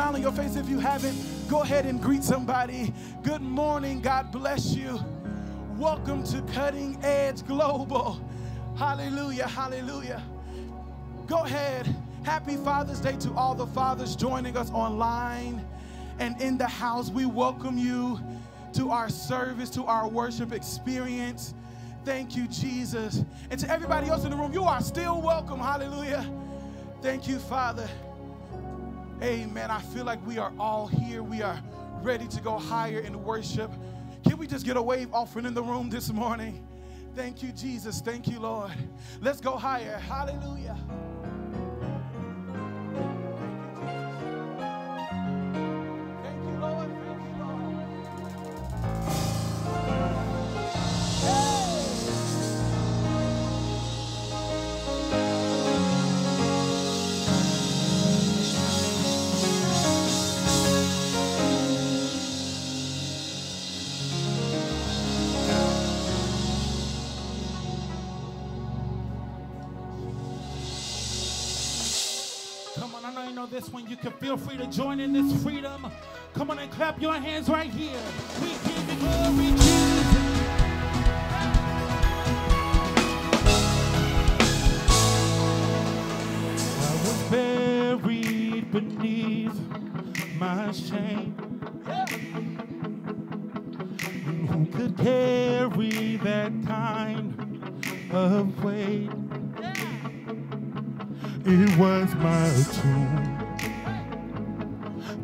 smile on your face if you haven't. Go ahead and greet somebody. Good morning, God bless you. Welcome to Cutting Edge Global. Hallelujah, hallelujah. Go ahead. Happy Father's Day to all the fathers joining us online and in the house. We welcome you to our service, to our worship experience. Thank you, Jesus. And to everybody else in the room, you are still welcome. Hallelujah. Thank you, Father. Amen. I feel like we are all here. We are ready to go higher in worship. Can we just get a wave offering in the room this morning? Thank you, Jesus. Thank you, Lord. Let's go higher. Hallelujah. This one. You can feel free to join in this freedom. Come on and clap your hands right here. We give you glory, Jesus. I was buried beneath my shame. And who could carry that kind of weight? It was my tomb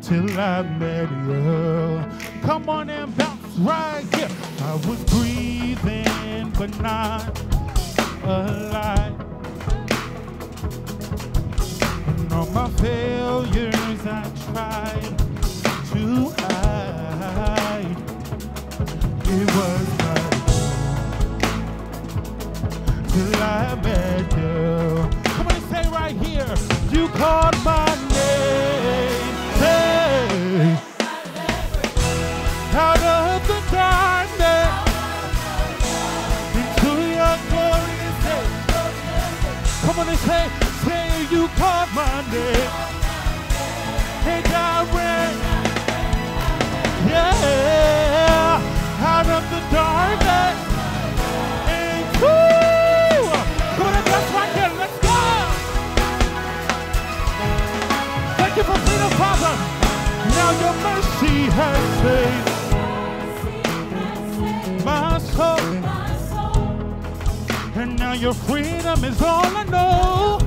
till I met you. Come on and bounce right here. I was breathing, but not alive. And all my failures I tried to hide. It was till I met you. Come on and say right here, you called my Out of the darkness into your glorious day. Come on and say, say you called my name. And I ran, yeah, out of the darkness into. Come on and right here. Let's go. Thank you for freedom, Father. Now your mercy has saved And now your freedom is all I know.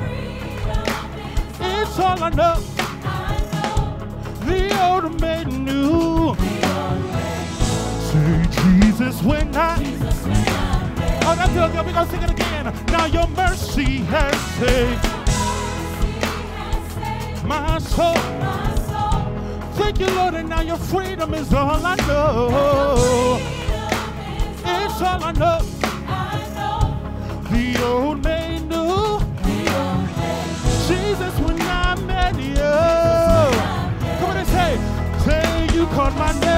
It's all I know. The old made new. Say Jesus when I. Oh, that's. Okay, we're gonna sing it again. Now your mercy has saved my soul. Thank you, Lord, and now your freedom is all I know. It's all I know. My name.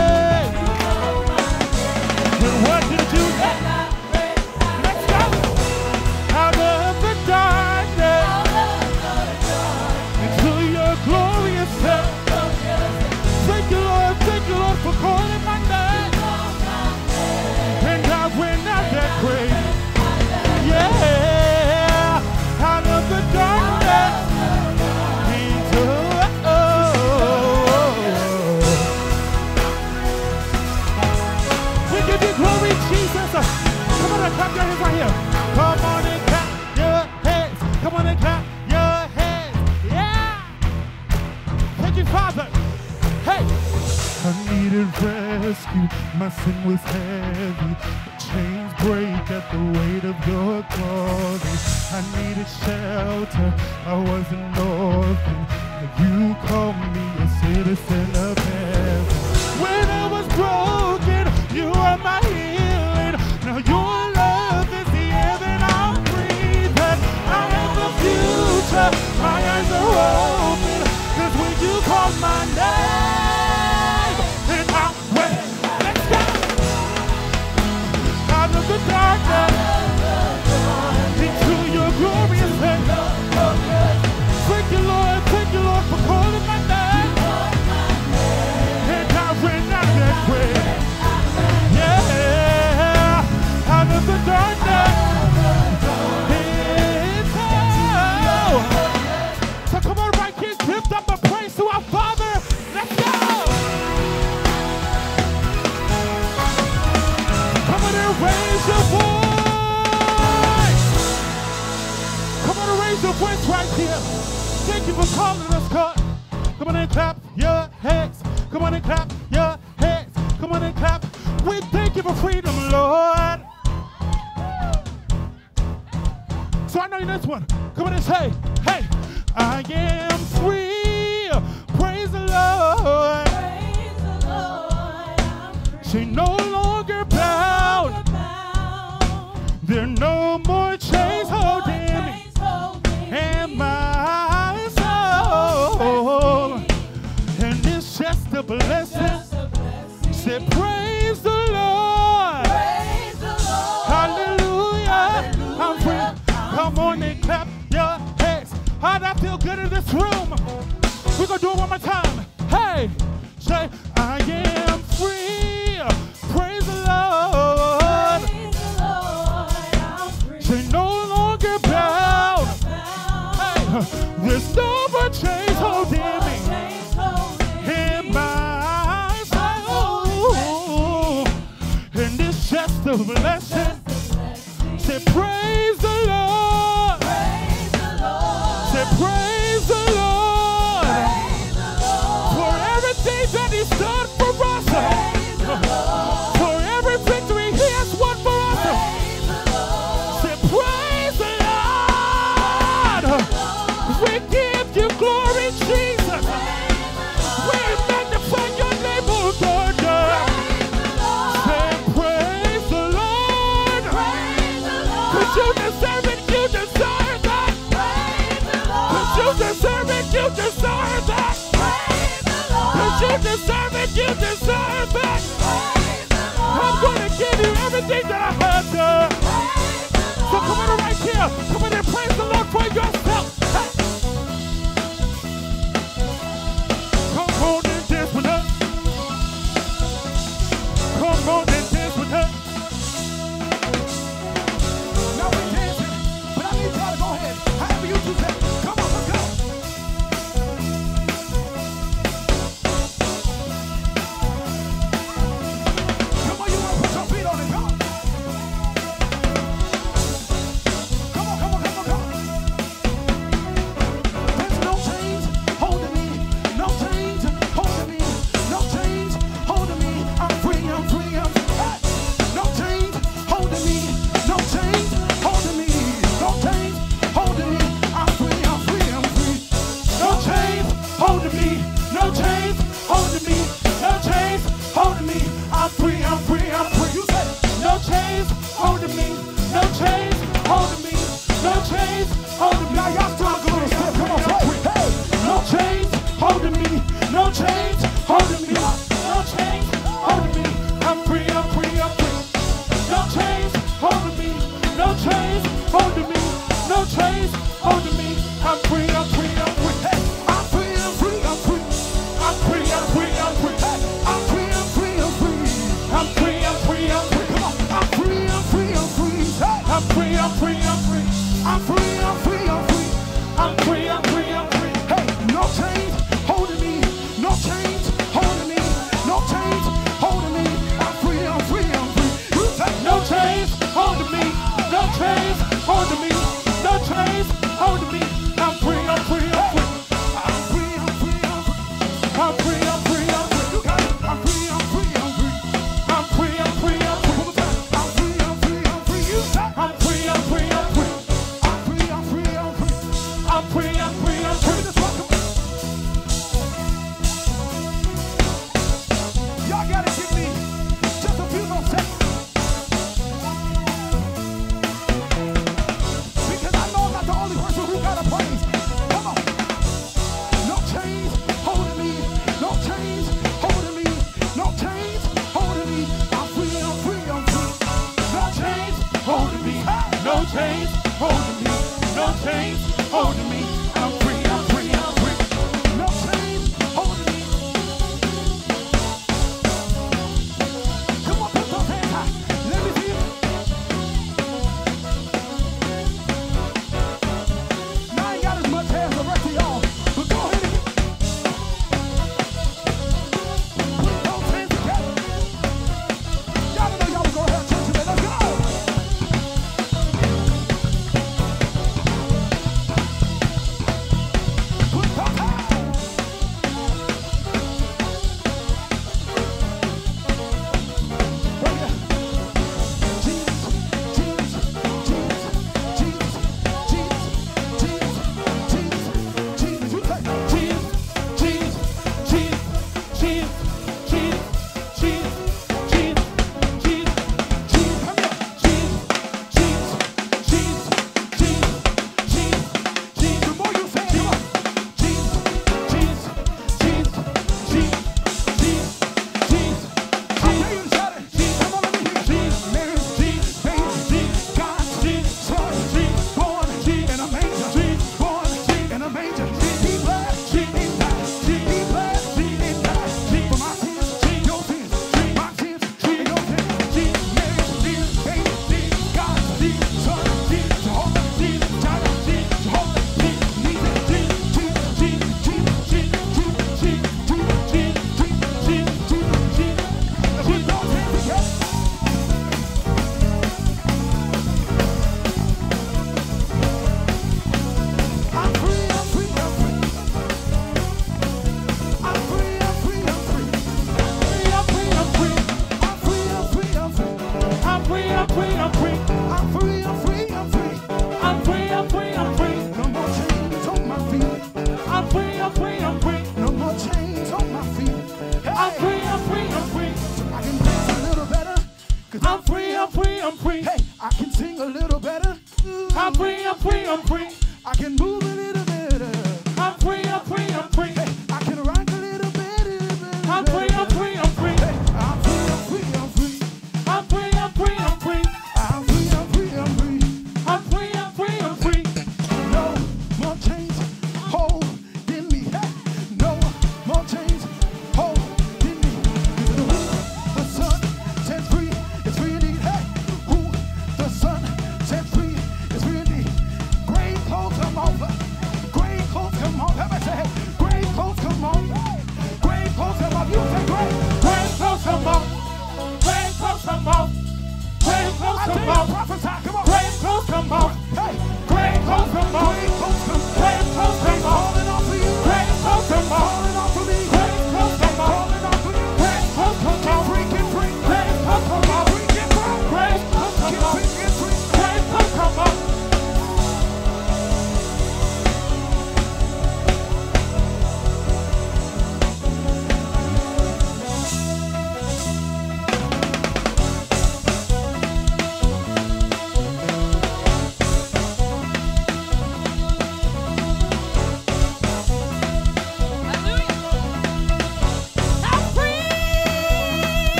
Needed rescue. My sin was heavy. Chains break at the weight of your glory. I needed shelter. I was an orphan. You called me a citizen of Cut. Come on and clap your hands. Come on and clap your hands. Come on and clap. We thank you for freedom, Lord. So I know you this one. Come on and say, hey, I am free. Praise the Lord. Praise the Lord. She knows. a blessing. Say pray. things that I heard. So come on right here. Come on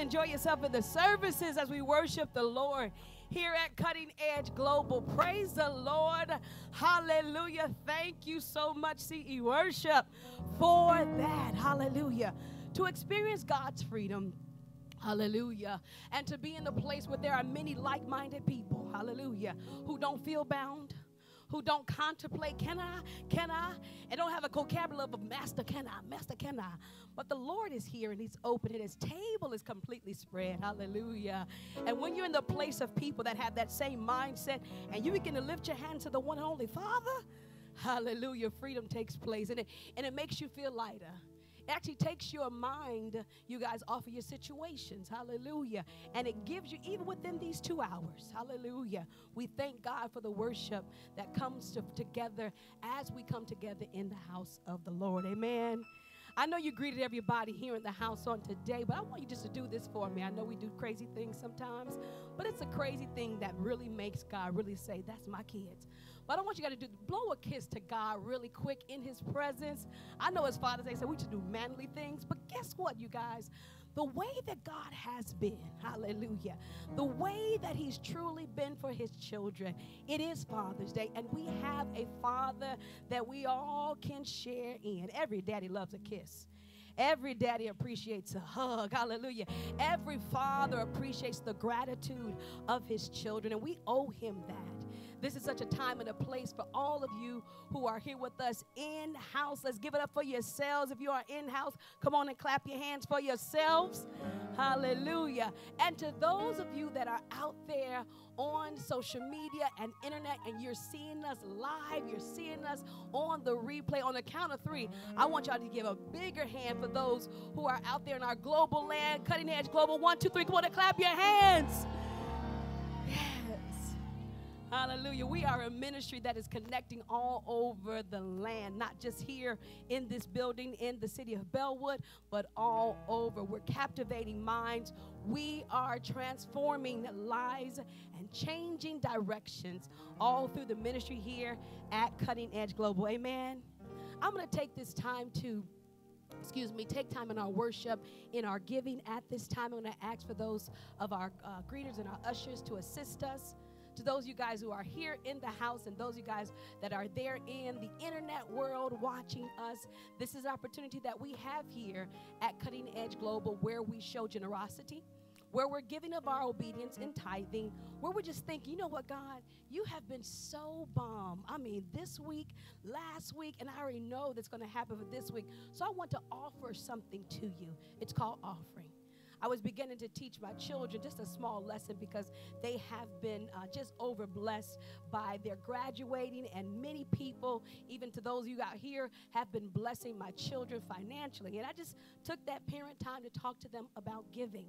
enjoy yourself in the services as we worship the Lord here at Cutting Edge Global. Praise the Lord. Hallelujah. Thank you so much, CE Worship, for that. Hallelujah. To experience God's freedom. Hallelujah. And to be in the place where there are many like minded people, hallelujah, who don't feel bound, who don't contemplate, can I, can I, and don't have a vocabulary of master, can I, master, can I. But the Lord is here and He's open and His table is completely spread, hallelujah. And when you're in the place of people that have that same mindset and you begin to lift your hand to the one and only Father, hallelujah, freedom takes place and it, and it makes you feel lighter. It actually takes your mind, you guys, off of your situations. Hallelujah. And it gives you, even within these two hours, hallelujah. We thank God for the worship that comes to, together as we come together in the house of the Lord. Amen. I know you greeted everybody here in the house on today, but I want you just to do this for me. I know we do crazy things sometimes, but it's a crazy thing that really makes God really say, That's my kids. But I want you guys to do blow a kiss to God really quick in His presence. I know His Father's Day said we should do manly things, but guess what, you guys? The way that God has been, hallelujah, the way that He's truly been for His children, it is Father's Day, and we have a Father that we all can share in. Every daddy loves a kiss. Every daddy appreciates a hug. Hallelujah. Every father appreciates the gratitude of his children, and we owe him that. This is such a time and a place for all of you who are here with us in house. Let's give it up for yourselves. If you are in house, come on and clap your hands for yourselves. Hallelujah. And to those of you that are out there on social media and internet and you're seeing us live, you're seeing us on the replay on the count of three, I want y'all to give a bigger hand for those who are out there in our global land, cutting edge global. One, two, three. Come on and clap your hands. Hallelujah. We are a ministry that is connecting all over the land, not just here in this building in the city of Bellwood, but all over. We're captivating minds. We are transforming lives and changing directions all through the ministry here at Cutting Edge Global. Amen. I'm going to take this time to excuse me, take time in our worship, in our giving at this time. I'm going to ask for those of our uh, greeters and our ushers to assist us to those you guys who are here in the house and those you guys that are there in the internet world watching us. This is an opportunity that we have here at Cutting Edge Global where we show generosity where we're giving of our obedience and tithing, where we're just thinking, you know what, God, you have been so bomb. I mean, this week, last week, and I already know that's going to happen for this week. So I want to offer something to you. It's called offering. I was beginning to teach my children just a small lesson because they have been uh, just over blessed by their graduating, and many people, even to those of you out here, have been blessing my children financially. And I just took that parent time to talk to them about giving.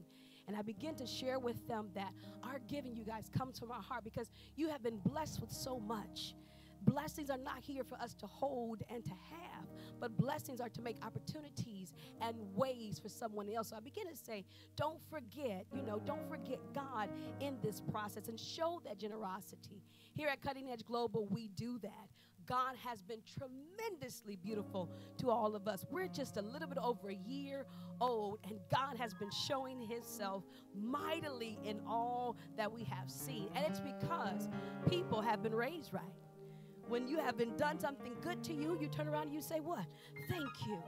And I begin to share with them that our giving, you guys, comes from our heart because you have been blessed with so much. Blessings are not here for us to hold and to have, but blessings are to make opportunities and ways for someone else. So I begin to say, don't forget, you know, don't forget God in this process and show that generosity. Here at Cutting Edge Global, we do that. God has been tremendously beautiful to all of us. We're just a little bit over a year old, and God has been showing Himself mightily in all that we have seen. And it's because people have been raised right. When you have been done something good to you, you turn around and you say, What? Thank you.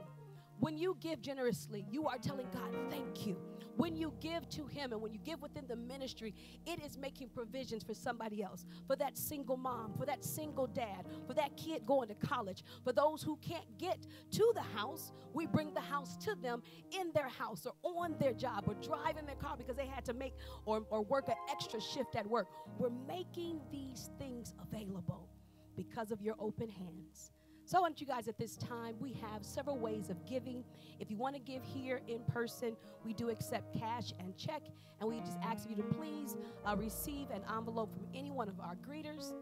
When you give generously, you are telling God, Thank you. When you give to Him and when you give within the ministry, it is making provisions for somebody else, for that single mom, for that single dad, for that kid going to college, for those who can't get to the house. We bring the house to them in their house or on their job or driving their car because they had to make or, or work an extra shift at work. We're making these things available because of your open hands. So I want you guys at this time, we have several ways of giving. If you want to give here in person, we do accept cash and check. And we just ask you to please uh, receive an envelope from any one of our greeters.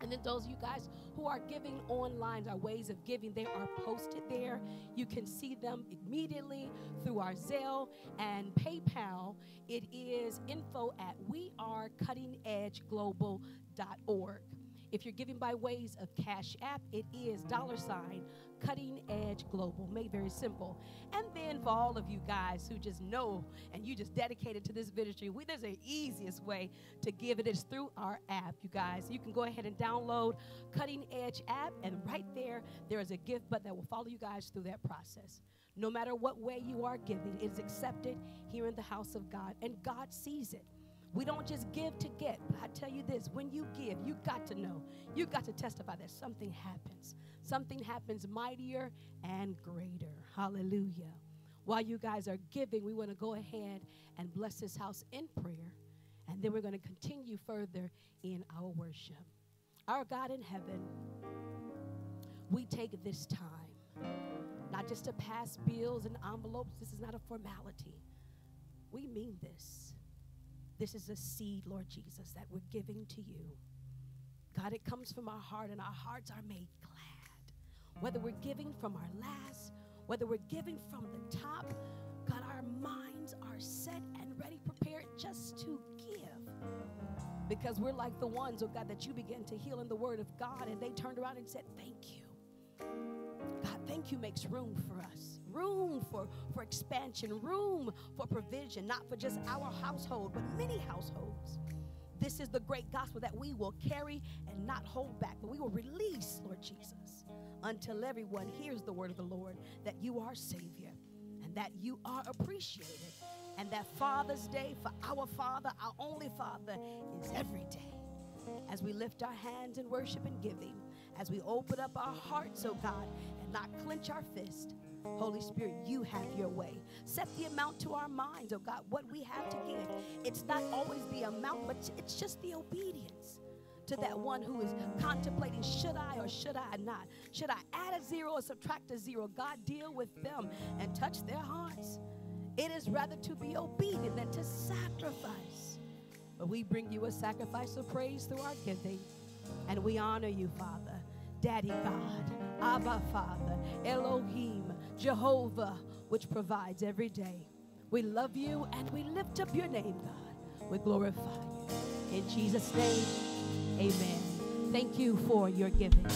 And then those of you guys who are giving online, our ways of giving, they are posted there. You can see them immediately through our Zelle and PayPal. It is info at wearecuttingedgeglobal.org. If you're giving by ways of Cash App, it is dollar sign Cutting Edge Global. Made very simple. And then for all of you guys who just know and you just dedicated to this ministry, we, there's an easiest way to give it is through our app, you guys. You can go ahead and download Cutting Edge app, and right there, there is a gift button that will follow you guys through that process. No matter what way you are giving, it is accepted here in the house of God, and God sees it. We don't just give to get. But I tell you this when you give, you got to know, you got to testify that something happens. Something happens mightier and greater. Hallelujah. While you guys are giving, we want to go ahead and bless this house in prayer. And then we're going to continue further in our worship. Our God in heaven, we take this time not just to pass bills and envelopes. This is not a formality. We mean this. This is a seed, Lord Jesus, that we're giving to you. God, it comes from our heart, and our hearts are made glad. Whether we're giving from our last, whether we're giving from the top, God, our minds are set and ready, prepared just to give Because we're like the ones, oh God, that you began to heal in the word of God, and they turned around and said, Thank you. God, thank you makes room for us. Room for, for expansion, room for provision, not for just our household, but many households. This is the great gospel that we will carry and not hold back, but we will release, Lord Jesus, until everyone hears the word of the Lord that you are Savior and that you are appreciated. And that Father's Day for our Father, our only Father, is every day. As we lift our hands in worship and giving, as we open up our hearts, oh God, and not clench our fist, Holy Spirit, you have your way. Set the amount to our minds, oh God, what we have to give. It's not always the amount, but it's just the obedience to that one who is contemplating should I or should I not? Should I add a zero or subtract a zero? God, deal with them and touch their hearts. It is rather to be obedient than to sacrifice. But we bring you a sacrifice of praise through our giving, and we honor you, Father. Daddy God, Abba Father, Elohim, Jehovah, which provides every day. We love you and we lift up your name, God. We glorify you. In Jesus' name, amen. Thank you for your giving.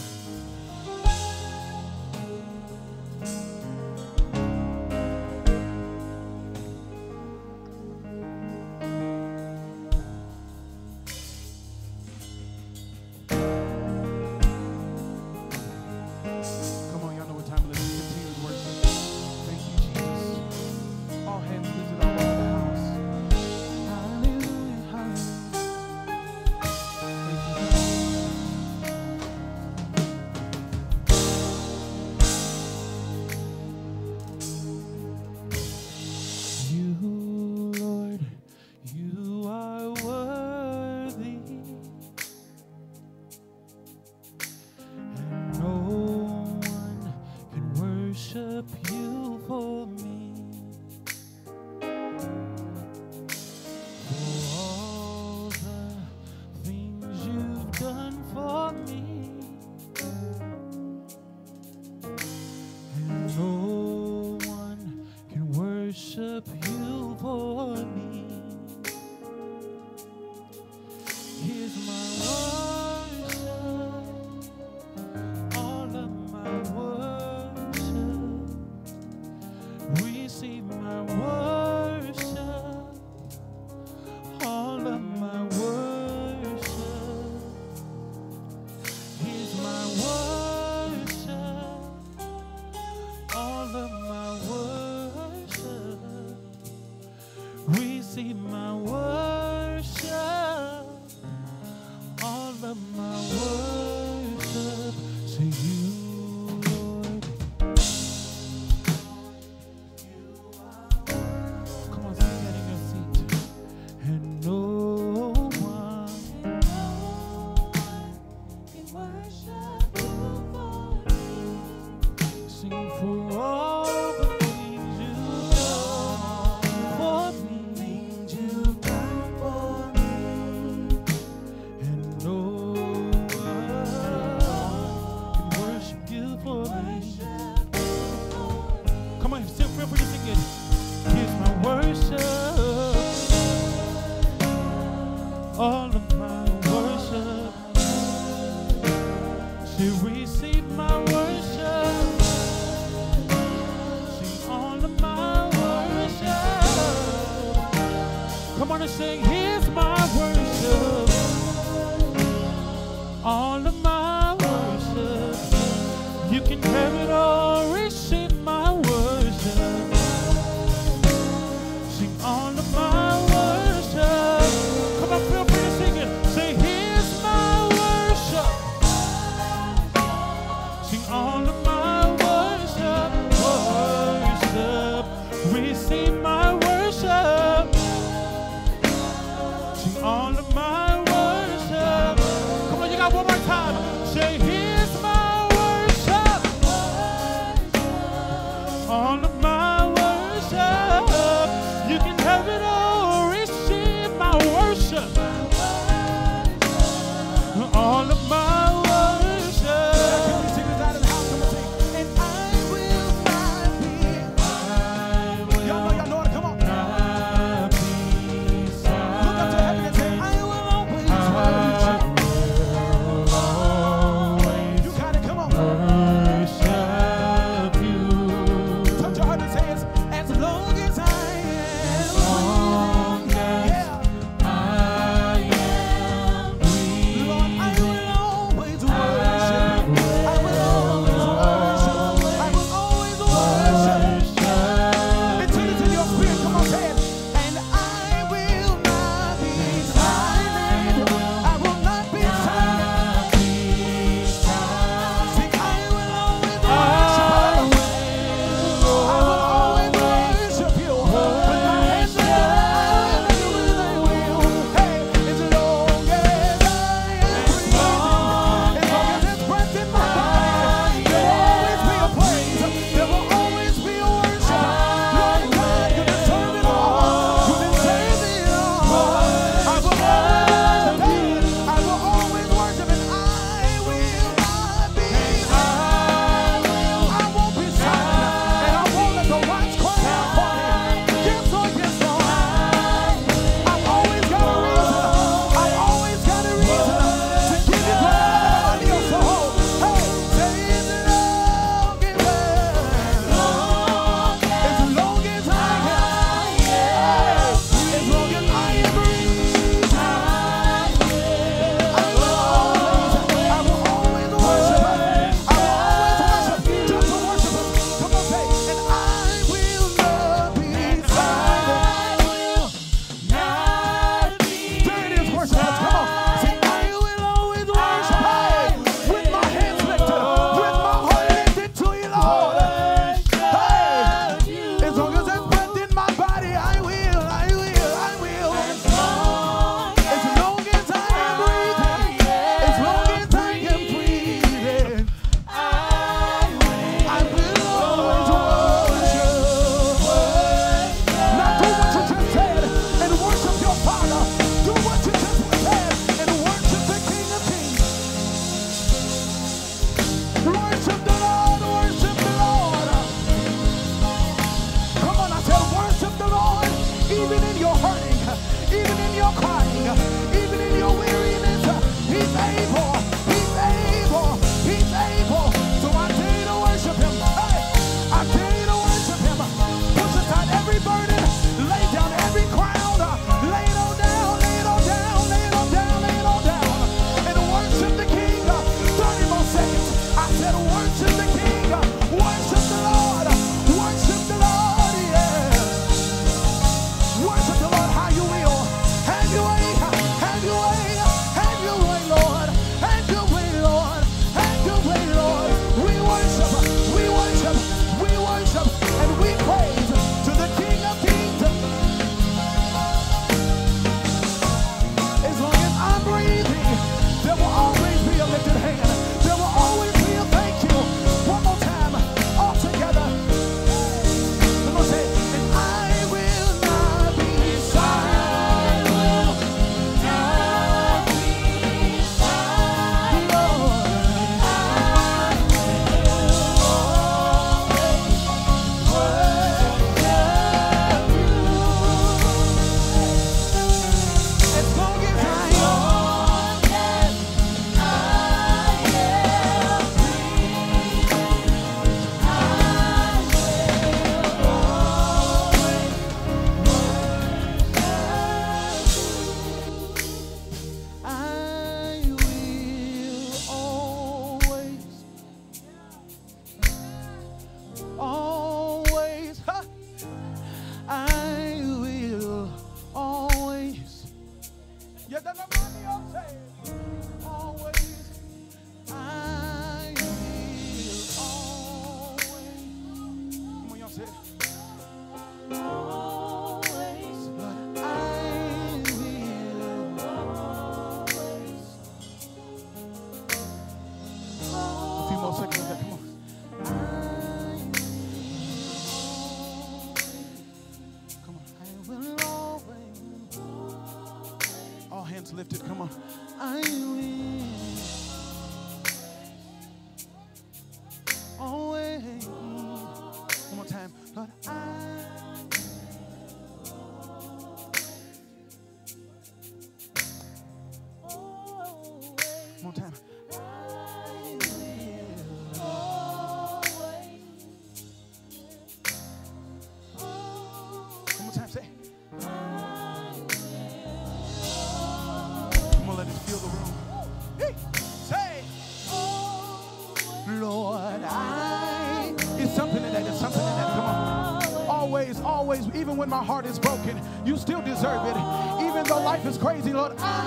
when my heart is broken, you still deserve it. Even though life is crazy, Lord, I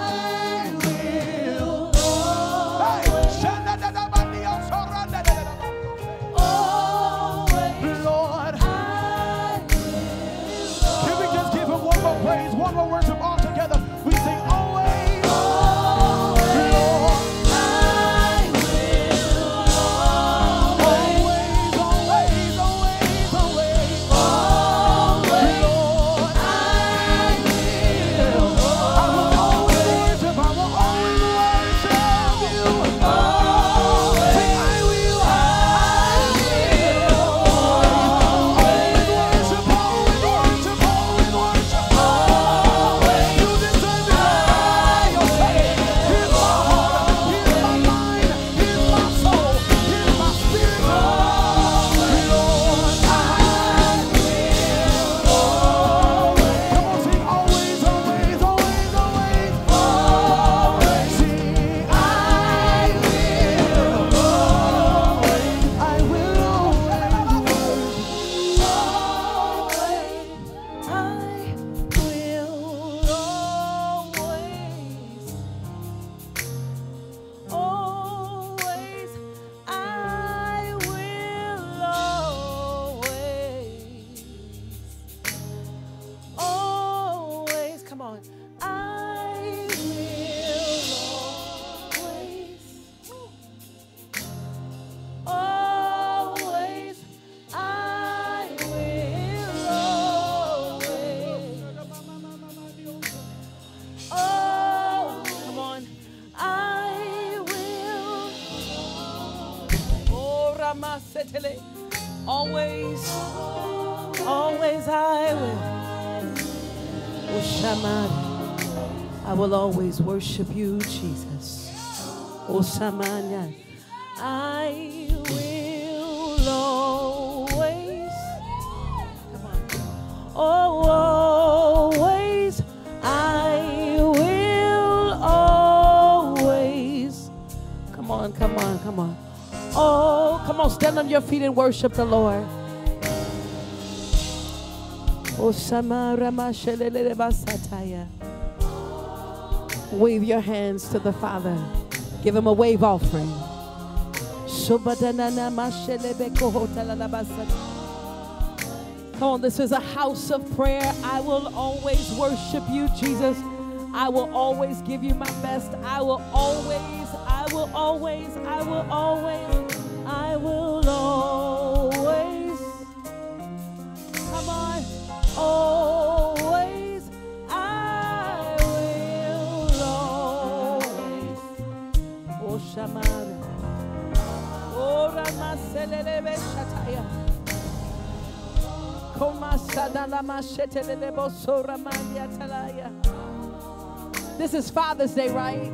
worship you, Jesus. Oh, Samanya. I will always, come on, oh, always, I will always, come on, come on, come on. Oh, come on, stand on your feet and worship the Lord. Oh, Samara Mashelele Basataya. Wave your hands to the Father. Give him a wave offering. Come on, this is a house of prayer. I will always worship you, Jesus. I will always give you my best. I will always, I will always, I will always, This is Father's Day, right?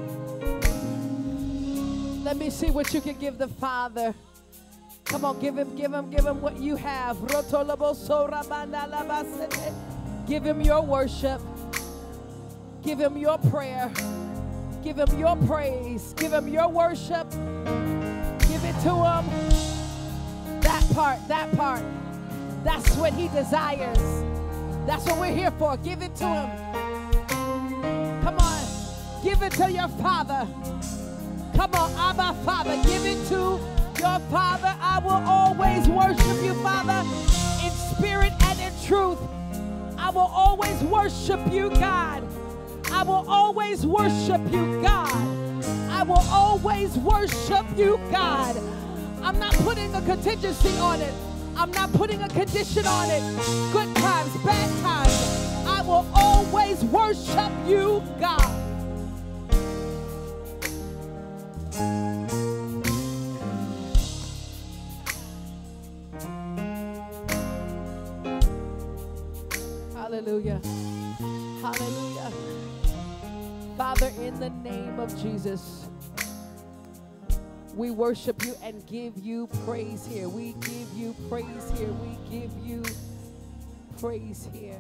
Let me see what you can give the Father. Come on, give him, give him, give him what you have. Give him your worship. Give him your prayer. Give him your praise. Give him your worship. Give it to him. That part, that part. That's what he desires. That's what we're here for. Give it to him. Come on. Give it to your father. Come on, Abba Father. Give it to your father. I will always worship you, Father, in spirit and in truth. I will always worship you, God. I will always worship you, God. I will always worship you, God. I'm not putting a contingency on it. I'm not putting a condition on it. Good times, bad times. I will always worship you, God. Hallelujah. Hallelujah. Father, in the name of Jesus. We worship you and give you praise here. We give you praise here. We give you praise here.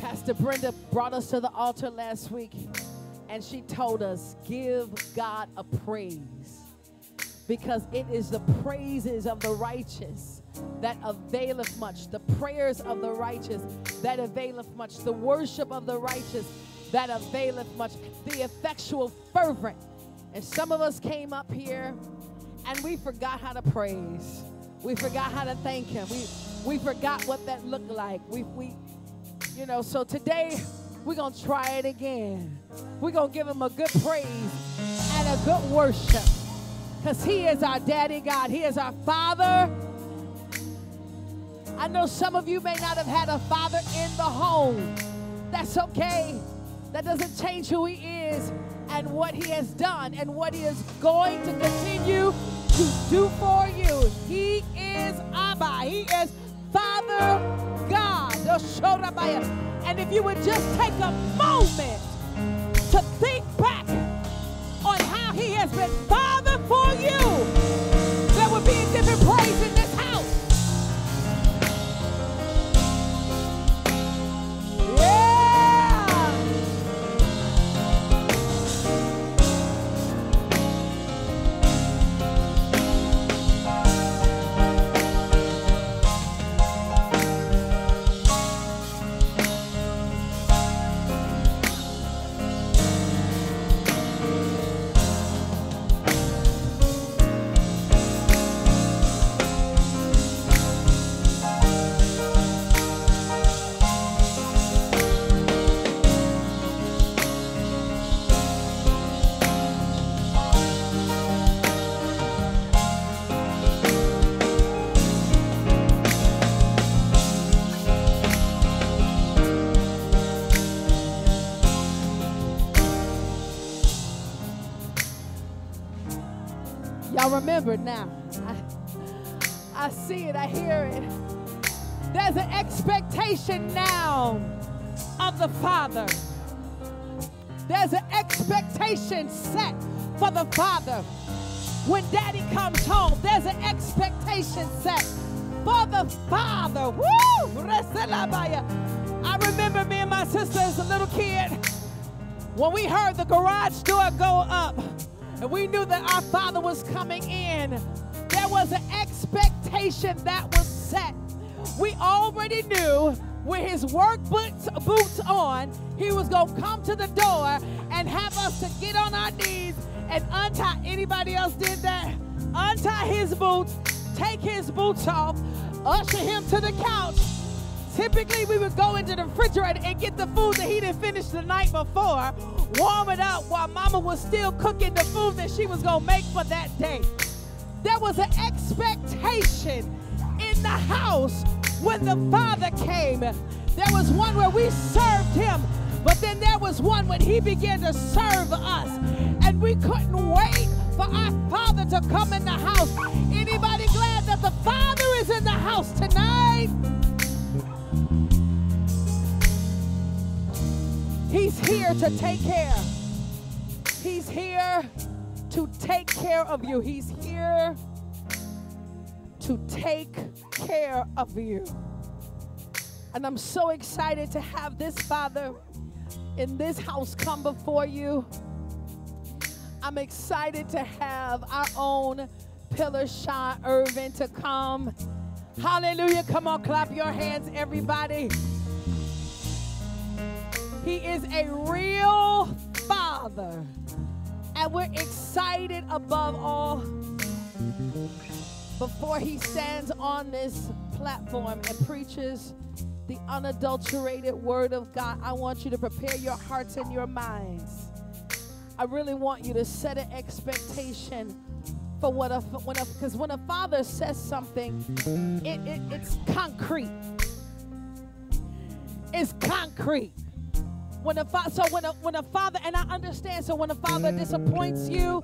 Pastor Brenda brought us to the altar last week and she told us, Give God a praise because it is the praises of the righteous that availeth much, the prayers of the righteous that availeth much, the worship of the righteous that availeth much, the effectual, fervent. And some of us came up here and we forgot how to praise. We forgot how to thank Him. We we forgot what that looked like. We we, you know. So today we're gonna try it again. We're gonna give Him a good praise and a good worship, cause He is our Daddy God. He is our Father. I know some of you may not have had a father in the home. That's okay. That doesn't change who he is and what he has done and what he is going to continue to do for you. He is Abba. He is Father God. And if you would just take a moment to think back on how he has been Father for you, Now. I, I see it, I hear it. There's an expectation now of the Father. There's an expectation set for the Father. When Daddy comes home, there's an expectation set for the Father. Woo! I remember me and my sister as a little kid. When we heard the garage door go up and we knew that our Father was coming in, there was an expectation that was set. We already knew with his work boots, boots on, he was going to come to the door and have us to get on our knees and untie. Anybody else did that? Untie his boots, take his boots off, usher him to the couch. Typically, we would go into the refrigerator and get the food that he didn't finish the night before, warm it up while mama was still cooking the food that she was going to make for that day. There was an expectation in the house when the Father came. There was one where we served him, but then there was one when he began to serve us. And we couldn't wait for our Father to come in the house. Anybody glad that the Father is in the house tonight? He's here to take care. He's here to take care of you. He's here to take care of you. And I'm so excited to have this Father in this house come before you. I'm excited to have our own Pillar Sean Ervin to come. Hallelujah. Come on, clap your hands, everybody. He is a real father. And we're excited above all before he stands on this platform and preaches the unadulterated word of God. I want you to prepare your hearts and your minds. I really want you to set an expectation for what a when a because when a father says something, it, it it's concrete. It's concrete. When a fa- so when a when a father and I understand so when a father disappoints you,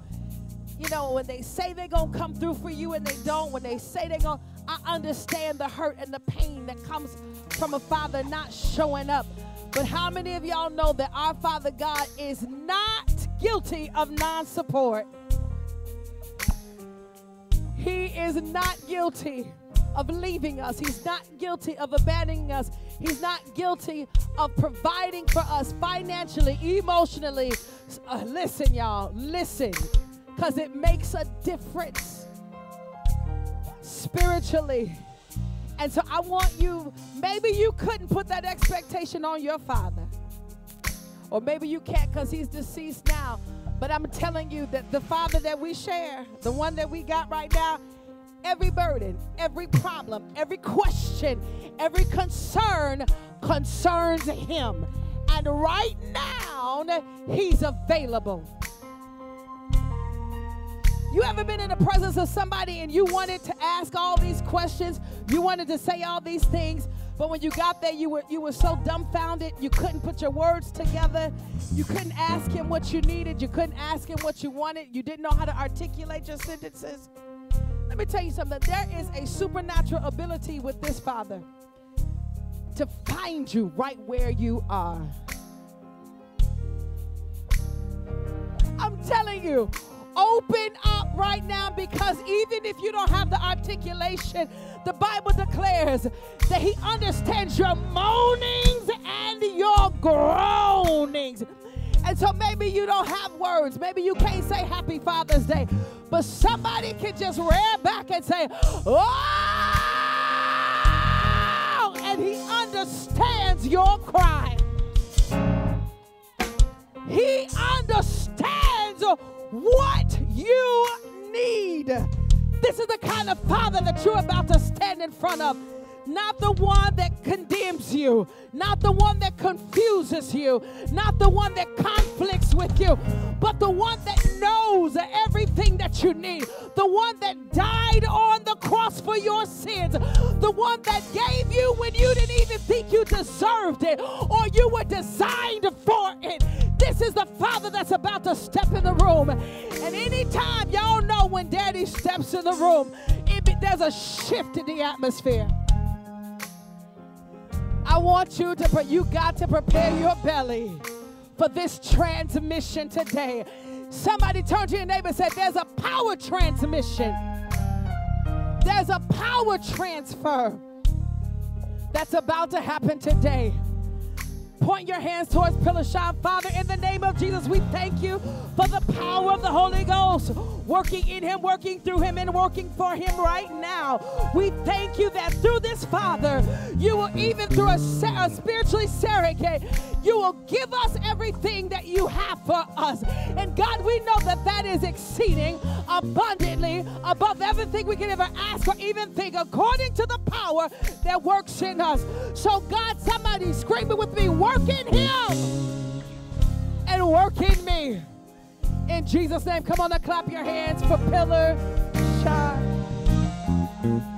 you know when they say they're gonna come through for you and they don't, when they say they're gonna, I understand the hurt and the pain that comes from a father not showing up. But how many of y'all know that our Father God is not guilty of non-support? He is not guilty of leaving us. He's not guilty of abandoning us. He's not guilty of providing for us financially, emotionally. Uh, listen, y'all, listen, because it makes a difference spiritually. And so I want you, maybe you couldn't put that expectation on your father. Or maybe you can't because he's deceased now. But I'm telling you that the father that we share, the one that we got right now, every burden, every problem, every question, every concern concerns him. And right now, he's available. You ever been in the presence of somebody and you wanted to ask all these questions? You wanted to say all these things, but when you got there, you were you were so dumbfounded, you couldn't put your words together. You couldn't ask him what you needed, you couldn't ask him what you wanted, you didn't know how to articulate your sentences. Me tell you something. There is a supernatural ability with this Father to find you right where you are. I'm telling you, open up right now because even if you don't have the articulation, the Bible declares that He understands your moanings and your groanings. And so maybe you don't have words. Maybe you can't say Happy Father's Day. But somebody can just rear back and say, Oh! And he understands your cry. He understands what you need. This is the kind of father that you're about to stand in front of not the one that condemns you, not the one that confuses you, not the one that conflicts with you, but the one that knows everything that you need, the one that died on the cross for your sins, the one that gave you when you didn't even think you deserved it or you were designed for it. This is the Father that's about to step in the room. And anytime y'all know when Daddy steps in the room, it, there's a shift in the atmosphere. I want you to, but you got to prepare your belly for this transmission today. Somebody turn to your neighbor and say, There's a power transmission. There's a power transfer that's about to happen today. Point your hands towards Pillar Sean. Father, in the name of Jesus, we thank you for the power of the Holy Ghost working in him, working through him, and working for him right now. We thank you that through this, Father, you will even through a, a spiritually surrogate, you will give us everything that you have for us. And God, we know that that is exceeding abundantly above everything we can ever ask or even think, according to the power that works in us. So, God, somebody screaming with me, work in Him and work in me. In Jesus' name, come on and clap your hands for Pillar Sean.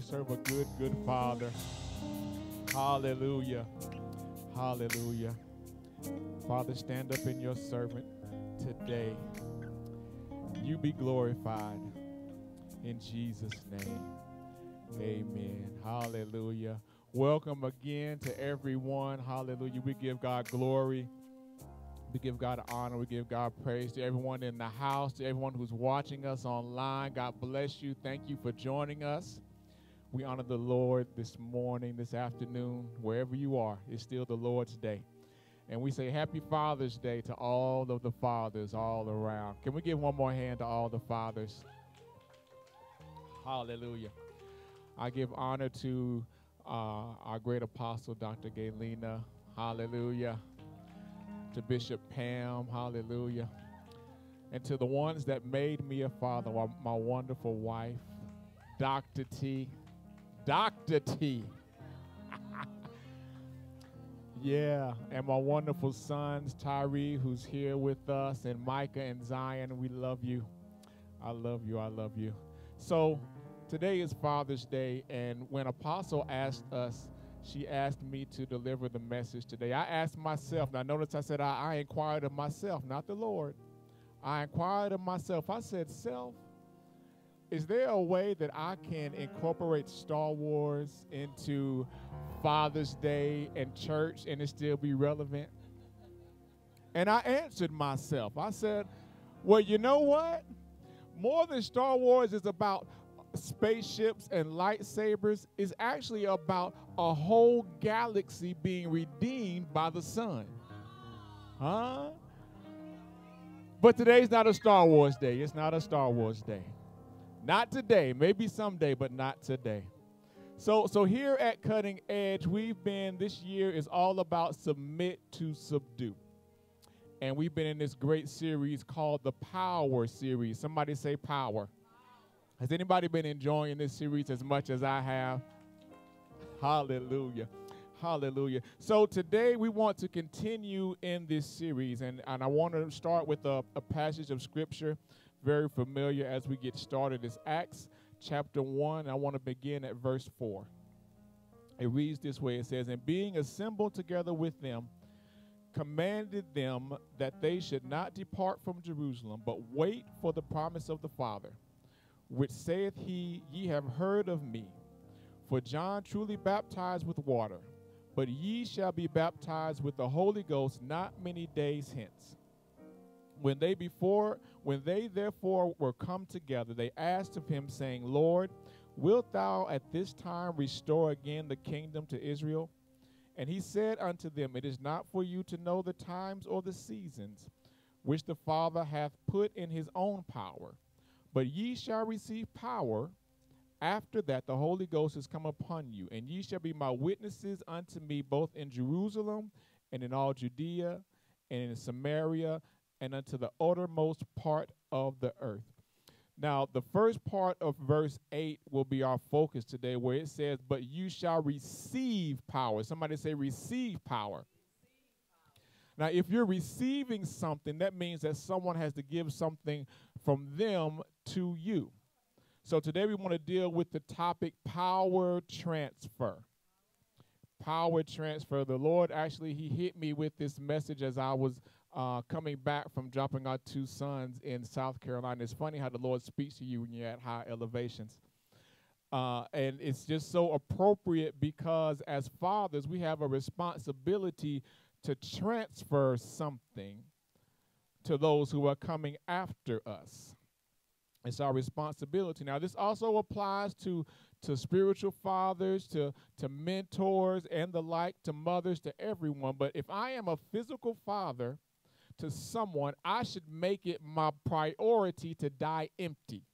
Serve a good, good Father? Hallelujah. Hallelujah. Father, stand up in your servant today. You be glorified in Jesus' name. Amen. Hallelujah. Welcome again to everyone. Hallelujah. We give God glory. We give God honor. We give God praise to everyone in the house, to everyone who's watching us online. God bless you. Thank you for joining us. We honor the Lord this morning, this afternoon, wherever you are. It's still the Lord's day. And we say Happy Father's Day to all of the fathers all around. Can we give one more hand to all the fathers? Hallelujah. I give honor to uh, our great apostle, Dr. Galena. Hallelujah. To Bishop Pam. Hallelujah. And to the ones that made me a father, my, my wonderful wife, Dr. T. T. yeah, and my wonderful sons, Tyree, who's here with us, and Micah and Zion. We love you. I love you. I love you. So today is Father's Day, and when Apostle asked us, she asked me to deliver the message today. I asked myself, now notice I said I, I inquired of myself, not the Lord. I inquired of myself. I said, Self, is there a way that I can incorporate Star Wars into Father's Day and church and it still be relevant? And I answered myself. I said, Well, you know what? More than Star Wars is about spaceships and lightsabers, is actually about a whole galaxy being redeemed by the sun. Huh? But today's not a Star Wars day. It's not a Star Wars day. Not today. Maybe someday, but not today. So, so here at Cutting Edge, we've been this year is all about submit to subdue. And we've been in this great series called the Power series. Somebody say power. Has anybody been enjoying this series as much as I have? Hallelujah. Hallelujah. So today we want to continue in this series, and, and I want to start with a, a passage of scripture very familiar as we get started. is Acts chapter 1. I want to begin at verse 4. It reads this way It says, And being assembled together with them, commanded them that they should not depart from Jerusalem, but wait for the promise of the Father, which saith he, Ye have heard of me. For John truly baptized with water, but ye shall be baptized with the Holy Ghost not many days hence. When they before when they therefore were come together, they asked of him, saying, Lord, wilt thou at this time restore again the kingdom to Israel? And he said unto them, It is not for you to know the times or the seasons which the Father hath put in his own power, but ye shall receive power after that the Holy Ghost is come upon you, and ye shall be my witnesses unto me both in Jerusalem and in all Judea and in Samaria and unto the uttermost part of the earth. Now, the first part of verse 8 will be our focus today, where it says, But you shall receive power. Somebody say, Receive power. Now, if you're receiving something, that means that someone has to give something from them to you. So today we want to deal with the topic power transfer. Power transfer. The Lord actually, He hit me with this message as I was uh, coming back from dropping our two sons in South Carolina. It's funny how the Lord speaks to you when you're at high elevations. Uh, and it's just so appropriate because as fathers, we have a responsibility to transfer something to those who are coming after us. It's our responsibility. Now, this also applies to to spiritual fathers, to to mentors and the like, to mothers, to everyone. But if I am a physical father to someone, I should make it my priority to die empty.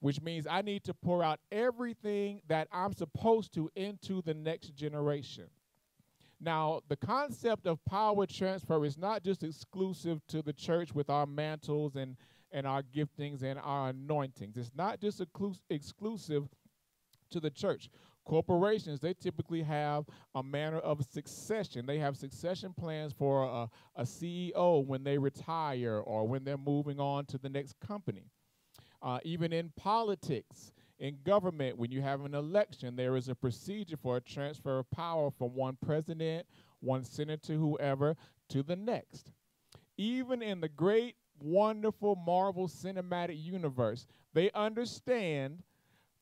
Which means I need to pour out everything that I'm supposed to into the next generation. Now, the concept of power transfer is not just exclusive to the church with our mantles and, and our giftings and our anointings. It's not just exclusive to the church. Corporations, they typically have a manner of succession. They have succession plans for a, a CEO when they retire or when they're moving on to the next company. Uh, even in politics, in government, when you have an election, there is a procedure for a transfer of power from one president, one senator, whoever, to the next. Even in the great, wonderful Marvel cinematic universe, they understand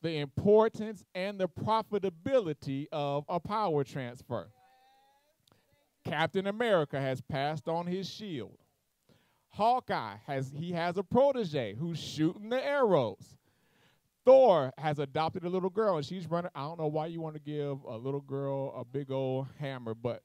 the importance and the profitability of a power transfer. Captain America has passed on his shield. Hawkeye has he has a protege who's shooting the arrows. Thor has adopted a little girl and she's running. I don't know why you want to give a little girl a big old hammer, but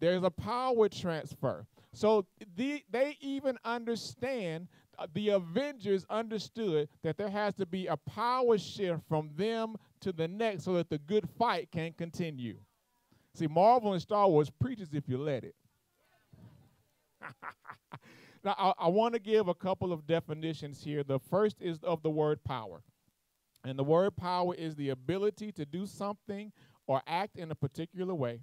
there's a power transfer. So the, they even understand, the Avengers understood that there has to be a power shift from them to the next so that the good fight can continue. See, Marvel and Star Wars preaches if you let it. now, I, I want to give a couple of definitions here. The first is of the word power. And the word power is the ability to do something or act in a particular way.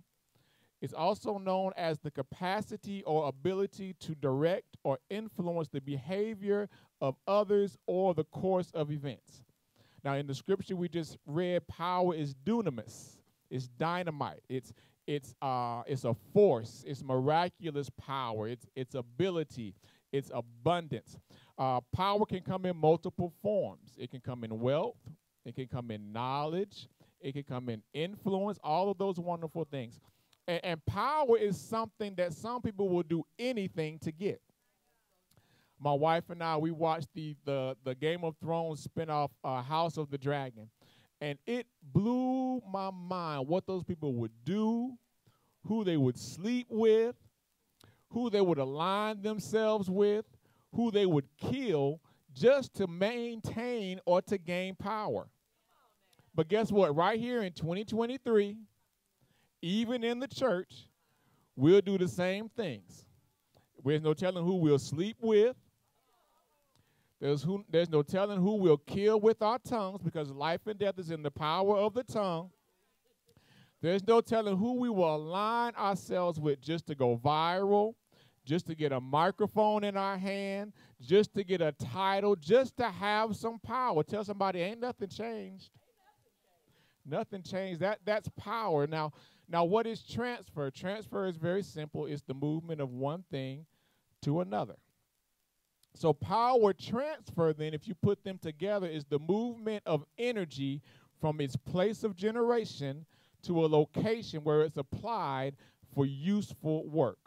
It's also known as the capacity or ability to direct or influence the behavior of others or the course of events. Now, in the scripture we just read, power is dunamis. It's dynamite. It's it's uh it's a force. It's miraculous power. It's it's ability. It's abundance. Uh, power can come in multiple forms. It can come in wealth, it can come in knowledge, it can come in influence, all of those wonderful things. And, and power is something that some people will do anything to get. My wife and I, we watched the the, the Game of Thrones spinoff, uh, House of the Dragon, and it blew my mind what those people would do, who they would sleep with, who they would align themselves with, who they would kill just to maintain or to gain power. But guess what? Right here in 2023, even in the church, we'll do the same things. There's no telling who we'll sleep with. There's, who, there's no telling who we'll kill with our tongues because life and death is in the power of the tongue. There's no telling who we will align ourselves with just to go viral, just to get a microphone in our hand, just to get a title, just to have some power. Tell somebody, ain't nothing changed. Nothing changed. That that's power. Now, now what is transfer? Transfer is very simple. It's the movement of one thing to another. So power transfer then if you put them together is the movement of energy from its place of generation to a location where it's applied for useful work.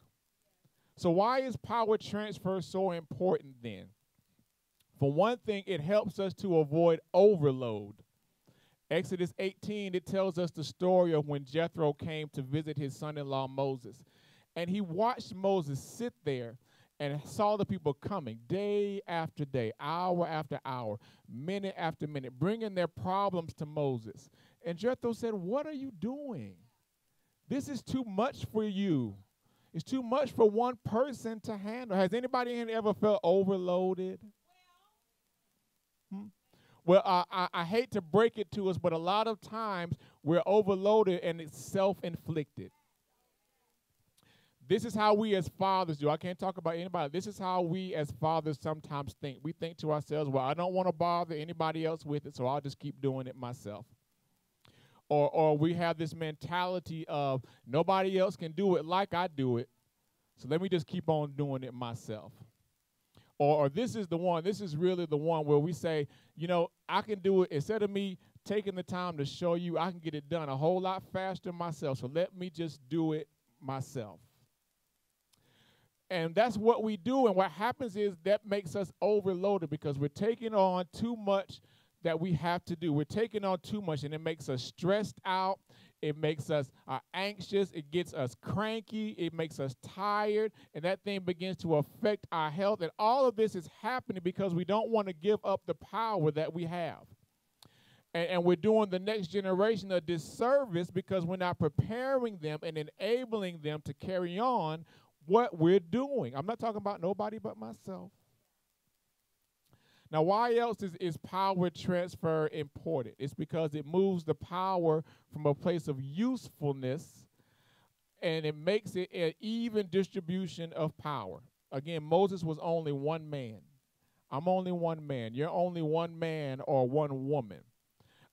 So, why is power transfer so important then? For one thing, it helps us to avoid overload. Exodus 18, it tells us the story of when Jethro came to visit his son in law Moses. And he watched Moses sit there and saw the people coming day after day, hour after hour, minute after minute, bringing their problems to Moses. And Jethro said, What are you doing? This is too much for you. It's too much for one person to handle. Has anybody ever felt overloaded? Well, I, I, I hate to break it to us, but a lot of times we're overloaded and it's self inflicted. This is how we as fathers do. I can't talk about anybody. This is how we as fathers sometimes think. We think to ourselves, well, I don't want to bother anybody else with it, so I'll just keep doing it myself. Or, or we have this mentality of nobody else can do it like I do it, so let me just keep on doing it myself. Or, or this is the one, this is really the one where we say, you know, I can do it instead of me taking the time to show you, I can get it done a whole lot faster myself, so let me just do it myself. And that's what we do. And what happens is that makes us overloaded because we're taking on too much that we have to do. We're taking on too much, and it makes us stressed out. It makes us uh, anxious. It gets us cranky. It makes us tired. And that thing begins to affect our health. And all of this is happening because we don't want to give up the power that we have. And, and we're doing the next generation a disservice because we're not preparing them and enabling them to carry on what we're doing. I'm not talking about nobody but myself. Now, why else is, is power transfer important? It's because it moves the power from a place of usefulness and it makes it an even distribution of power. Again, Moses was only one man. I'm only one man. You're only one man or one woman.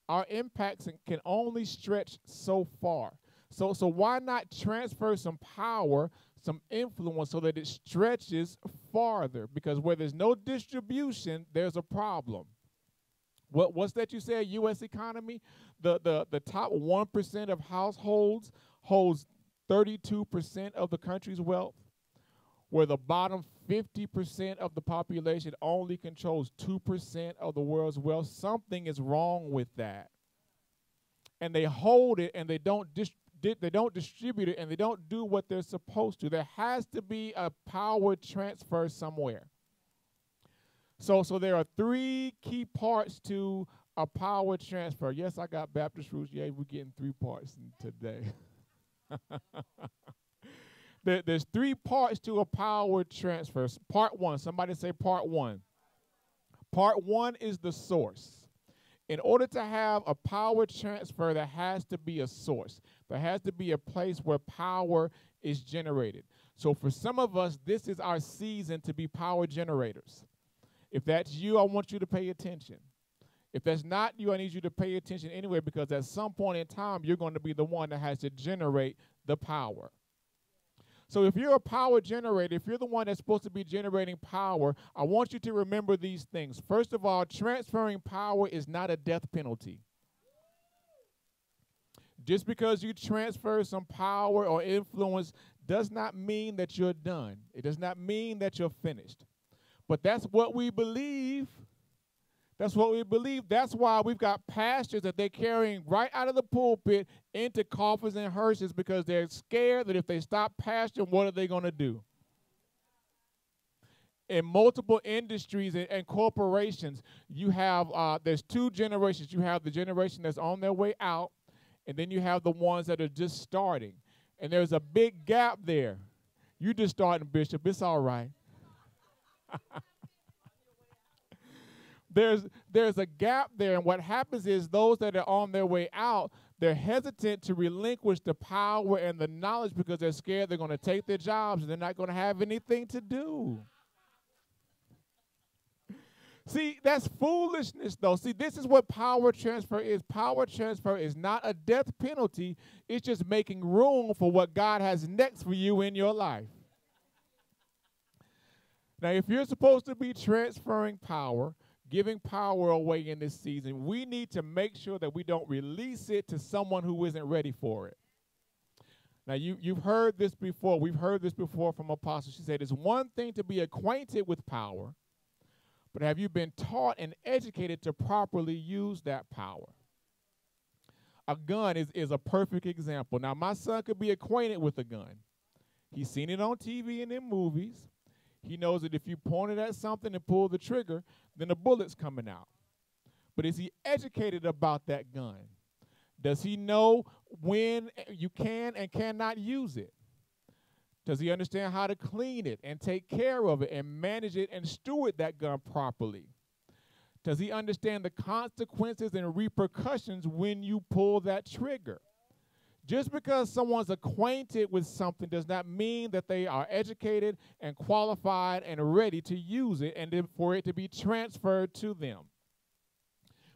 Our impacts can only stretch so far. So, so why not transfer some power some influence so that it stretches farther because where there's no distribution there's a problem. What what's that you say US economy? The the the top 1% of households holds 32% of the country's wealth where the bottom 50% of the population only controls 2% of the world's wealth. Something is wrong with that. And they hold it and they don't dis- they don't distribute it and they don't do what they're supposed to. There has to be a power transfer somewhere. So, so there are three key parts to a power transfer. Yes, I got Baptist roots. Yeah, we're getting three parts today. there, there's three parts to a power transfer. Part one, somebody say part one. Part one is the source in order to have a power transfer, there has to be a source. There has to be a place where power is generated. So for some of us, this is our season to be power generators. If that's you, I want you to pay attention. If that's not you, I need you to pay attention anyway because at some point in time, you're going to be the one that has to generate the power. So if you're a power generator, if you're the one that's supposed to be generating power, I want you to remember these things. First of all, transferring power is not a death penalty. Just because you transfer some power or influence does not mean that you're done. It does not mean that you're finished. But that's what we believe that's what we believe. That's why we've got pastors that they're carrying right out of the pulpit into coffins and hearses because they're scared that if they stop pastoring, what are they going to do? in multiple industries and, and, corporations, you have uh, there's two generations. You have the generation that's on their way out, and then you have the ones that are just starting. And there's a big gap there. You just starting, Bishop. It's all right. there's there's a gap there. And what happens is those that are on their way out they're hesitant to relinquish the power and the knowledge because they're scared they're going to take their jobs and they're not going to have anything to do. See that's foolishness though. See this is what power transfer is. Power transfer is not a death penalty. It's just making room for what god has next for you in your life. Now if you're supposed to be transferring power giving power away in this season, we need to make sure that we don't release it to someone who isn't ready for it. Now, you, you've heard this before. We've heard this before from Apostle. She said, It's one thing to be acquainted with power, but have you been taught and educated to properly use that power? a gun is, is a perfect example. Now, my son could be acquainted with a gun. He's seen it on TV and in movies. He knows that if you point it at something and pull the trigger, then a bullet's coming out. But is he educated about that gun? Does he know when you can and cannot use it? Does he understand how to clean it and take care of it and manage it and steward that gun properly? Does he understand the consequences and repercussions when you pull that trigger? Just because someone's acquainted with something does not mean that they are educated and qualified and ready to use it and for it to be transferred to them.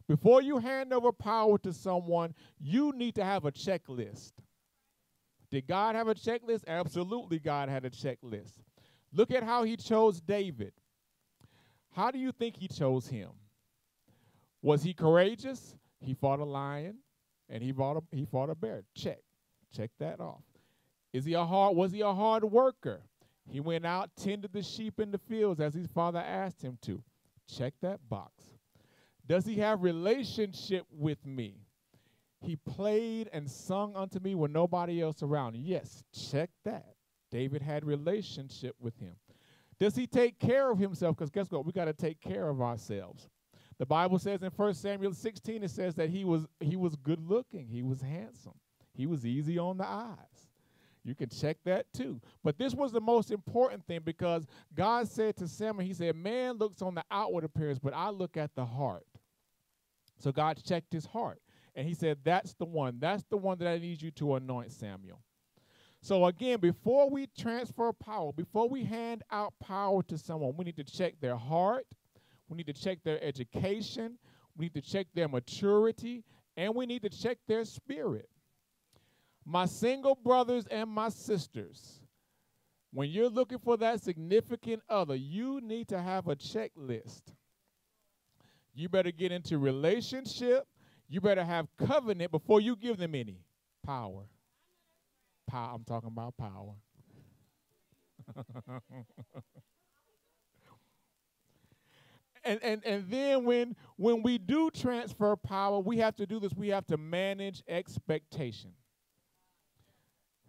Before you hand over power to someone, you need to have a checklist. Did God have a checklist? Absolutely, God had a checklist. Look at how he chose David. How do you think he chose him? Was he courageous? He fought a lion and he fought a, he fought a bear. Check. Check that off. Is he a hard was he a hard worker? He went out, tended the sheep in the fields as his father asked him to. Check that box. Does he have relationship with me? He played and sung unto me when nobody else around. Yes, check that. David had relationship with him. Does he take care of himself? Because guess what? We got to take care of ourselves. The Bible says in 1 Samuel 16, it says that he was he was good looking, he was handsome, he was easy on the eyes. You can check that too. But this was the most important thing because God said to Samuel, He said, Man looks on the outward appearance, but I look at the heart. So God checked his heart. And he said, That's the one. That's the one that I need you to anoint, Samuel. So again, before we transfer power, before we hand out power to someone, we need to check their heart we need to check their education. We need to check their maturity. And we need to check their spirit. My single brothers and my sisters, when you're looking for that significant other, you need to have a checklist. You better get into relationship. You better have covenant before you give them any power. Power. I'm talking about power. and, and, and then when when we do transfer power, we have to do this. We have to manage expectation.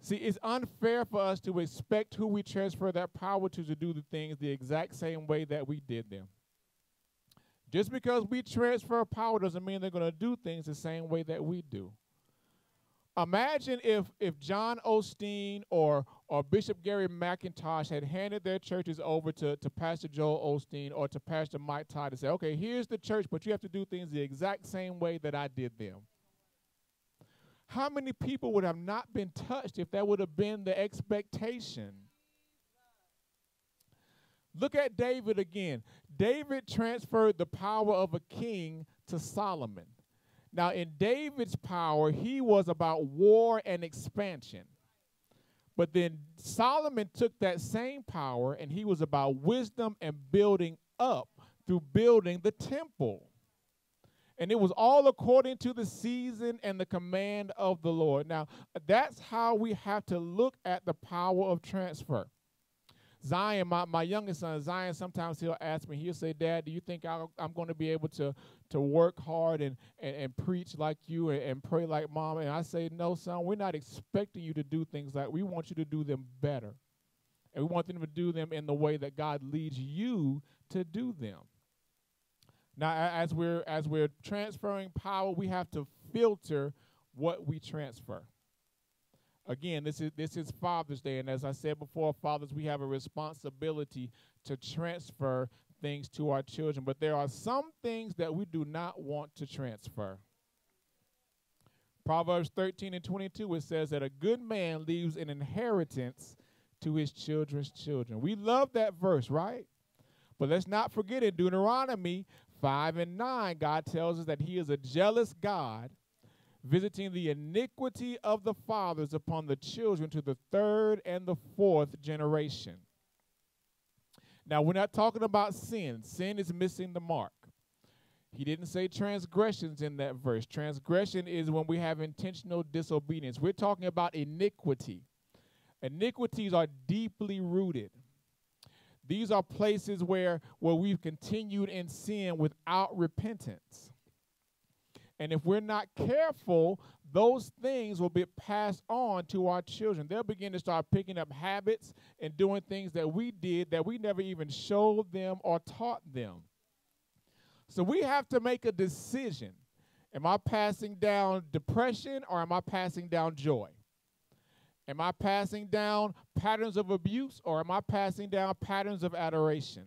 See, it's unfair for us to expect who we transfer that power to to do the things the exact same way that we did them. Just because we transfer power doesn't mean they're going to do things the same way that we do. Imagine if if John Osteen or or Bishop Gary McIntosh had handed their churches over to, to Pastor Joel Osteen or to Pastor Mike Todd and say, okay, here's the church, but you have to do things the exact same way that I did them. How many people would have not been touched if that would have been the expectation? Look at David again. David transferred the power of a king to Solomon. Now, in David's power, he was about war and expansion. But then Solomon took that same power and he was about wisdom and building up through building the temple. And it was all according to the season and the command of the Lord. Now, that's how we have to look at the power of transfer. Zion, my, my youngest son, Zion, sometimes he'll ask me, he'll say, Dad, do you think i am going to be able to, to work hard and, and, and preach like you and, and pray like mom? And I say, No, son, we're not expecting you to do things like we want you to do them better. And we want them to do them in the way that God leads you to do them. Now, as we're as we're transferring power, we have to filter what we transfer again, this is this is Father's Day, and as I said before, fathers, we have a responsibility to transfer things to our children, but there are some things that we do not want to transfer. Proverbs 13 and 22, it says that a good man leaves an inheritance to his children's children. We love that verse, right? But let's not forget in Deuteronomy 5 and 9, God tells us that he is a jealous God visiting the iniquity of the fathers upon the children to the third and the fourth generation. Now, we're not talking about sin. Sin is missing the mark. He didn't say transgressions in that verse. Transgression is when we have intentional disobedience. We're talking about iniquity. Iniquities are deeply rooted. These are places where, where we've continued in sin without repentance. And if we're not careful, those things will be passed on to our children. They'll begin to start picking up habits and doing things that we did that we never even showed them or taught them. So we have to make a decision. Am I passing down depression or am I passing down joy? Am I passing down patterns of abuse or am I passing down patterns of adoration?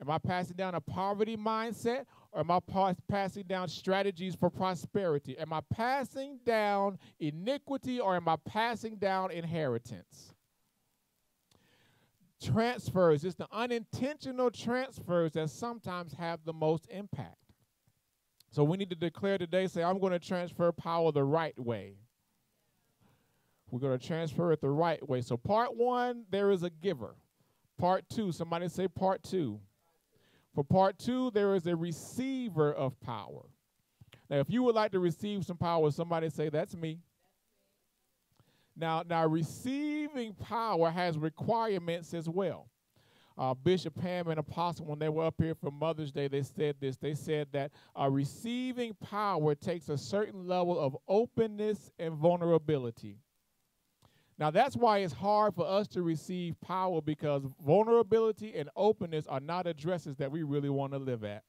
Am I passing down a poverty mindset or am I pa- passing down strategies for prosperity? Am I passing down iniquity or am I passing down inheritance? Transfers, it's the unintentional transfers that sometimes have the most impact. So we need to declare today, say, I'm going to transfer power the right way. We're going to transfer it the right way. So, part one, there is a giver. Part two, somebody say part two. For part two, there is a receiver of power. Now, if you would like to receive some power, somebody say, That's me. Now, now receiving power has requirements as well. Uh, Bishop Pam and Apostle, when they were up here for Mother's Day, they said this. They said that uh, receiving power takes a certain level of openness and vulnerability. Now, that's why it's hard for us to receive power because vulnerability and openness are not addresses that we really want to live at.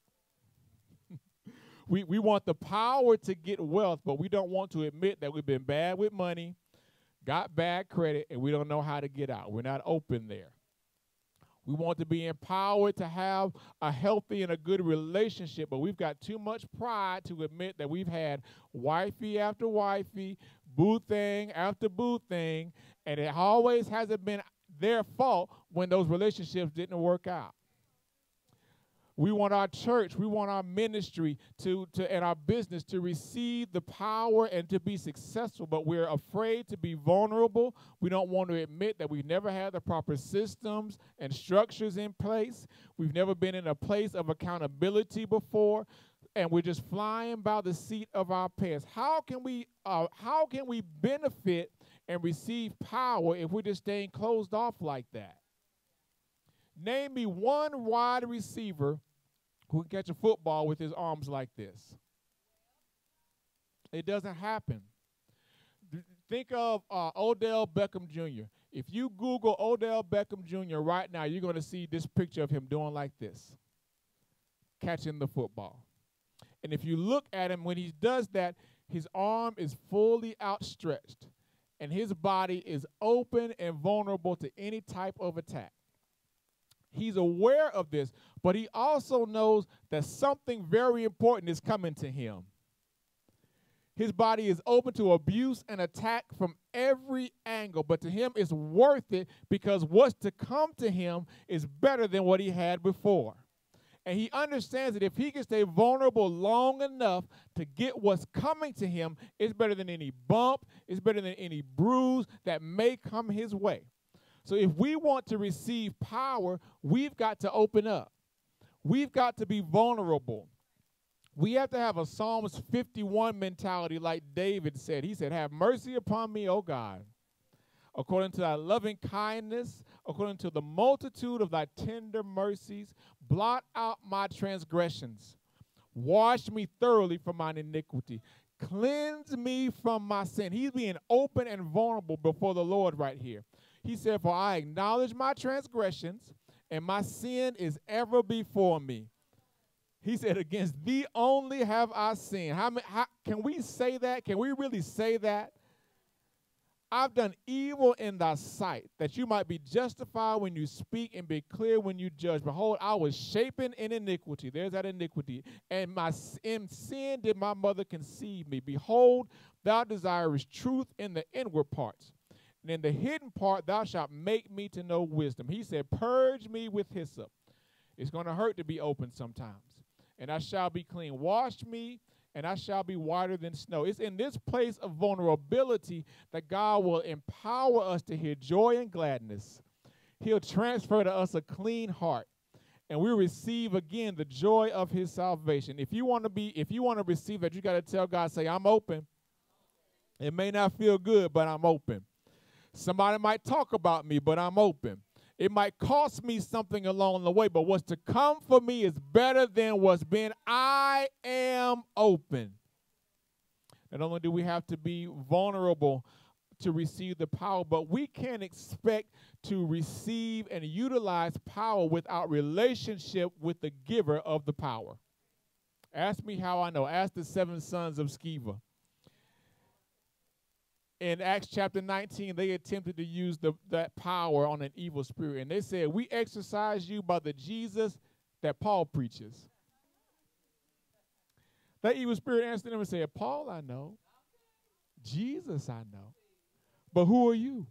we, we want the power to get wealth, but we don't want to admit that we've been bad with money, got bad credit, and we don't know how to get out. We're not open there. We want to be empowered to have a healthy and a good relationship, but we've got too much pride to admit that we've had wifey after wifey, boo thing after boo thing, and it always hasn't been their fault when those relationships didn't work out. We want our church, we want our ministry to, to and our business to receive the power and to be successful, but we're afraid to be vulnerable. We don't want to admit that we've never had the proper systems and structures in place. We've never been in a place of accountability before. And we're just flying by the seat of our pants. How can we uh, how can we benefit and receive power if we're just staying closed off like that? Name me one wide receiver who can catch a football with his arms like this. It doesn't happen. Think of uh, Odell Beckham Jr. If you Google Odell Beckham Jr. right now, you're going to see this picture of him doing like this, catching the football. And if you look at him when he does that, his arm is fully outstretched, and his body is open and vulnerable to any type of attack. He's aware of this, but he also knows that something very important is coming to him. His body is open to abuse and attack from every angle, but to him it's worth it because what's to come to him is better than what he had before. And he understands that if he can stay vulnerable long enough to get what's coming to him, it's better than any bump, it's better than any bruise that may come his way. So if we want to receive power, we've got to open up. We've got to be vulnerable. We have to have a Psalms 51 mentality, like David said. He said, Have mercy upon me, O God, according to thy loving kindness, according to the multitude of thy tender mercies. Blot out my transgressions. Wash me thoroughly from mine iniquity. Cleanse me from my sin. He's being open and vulnerable before the Lord right here. He said, For I acknowledge my transgressions, and my sin is ever before me. He said, Against thee only have I sinned. How, how, can we say that? Can we really say that? I've done evil in thy sight, that you might be justified when you speak and be clear when you judge. Behold, I was shapen in iniquity. There's that iniquity. And my in sin did my mother conceive me. Behold, thou desirest truth in the inward parts and in the hidden part thou shalt make me to know wisdom. He said, Purge me with hyssop. It's going to hurt to be open sometimes. And I shall be clean. Wash me, and I shall be whiter than snow. It's in this place of vulnerability that God will empower us to hear joy and gladness. He'll transfer to us a clean heart. And we receive again the joy of his salvation. If you want to be, if you want to receive that, you got to tell God, say, I'm open. It may not feel good, but I'm open. Somebody might talk about me, but I'm open. It might cost me something along the way, but what's to come for me is better than what's been. I am open. Not only do we have to be vulnerable to receive the power, but we can't expect to receive and utilize power without relationship with the giver of the power. Ask me how I know. Ask the seven sons of Sceva. In Acts chapter 19, they attempted to use the, that power on an evil spirit. And they said, We exorcise you by the Jesus that Paul preaches. That evil spirit answered them and said, Paul, I know. Jesus, I know. But who are you?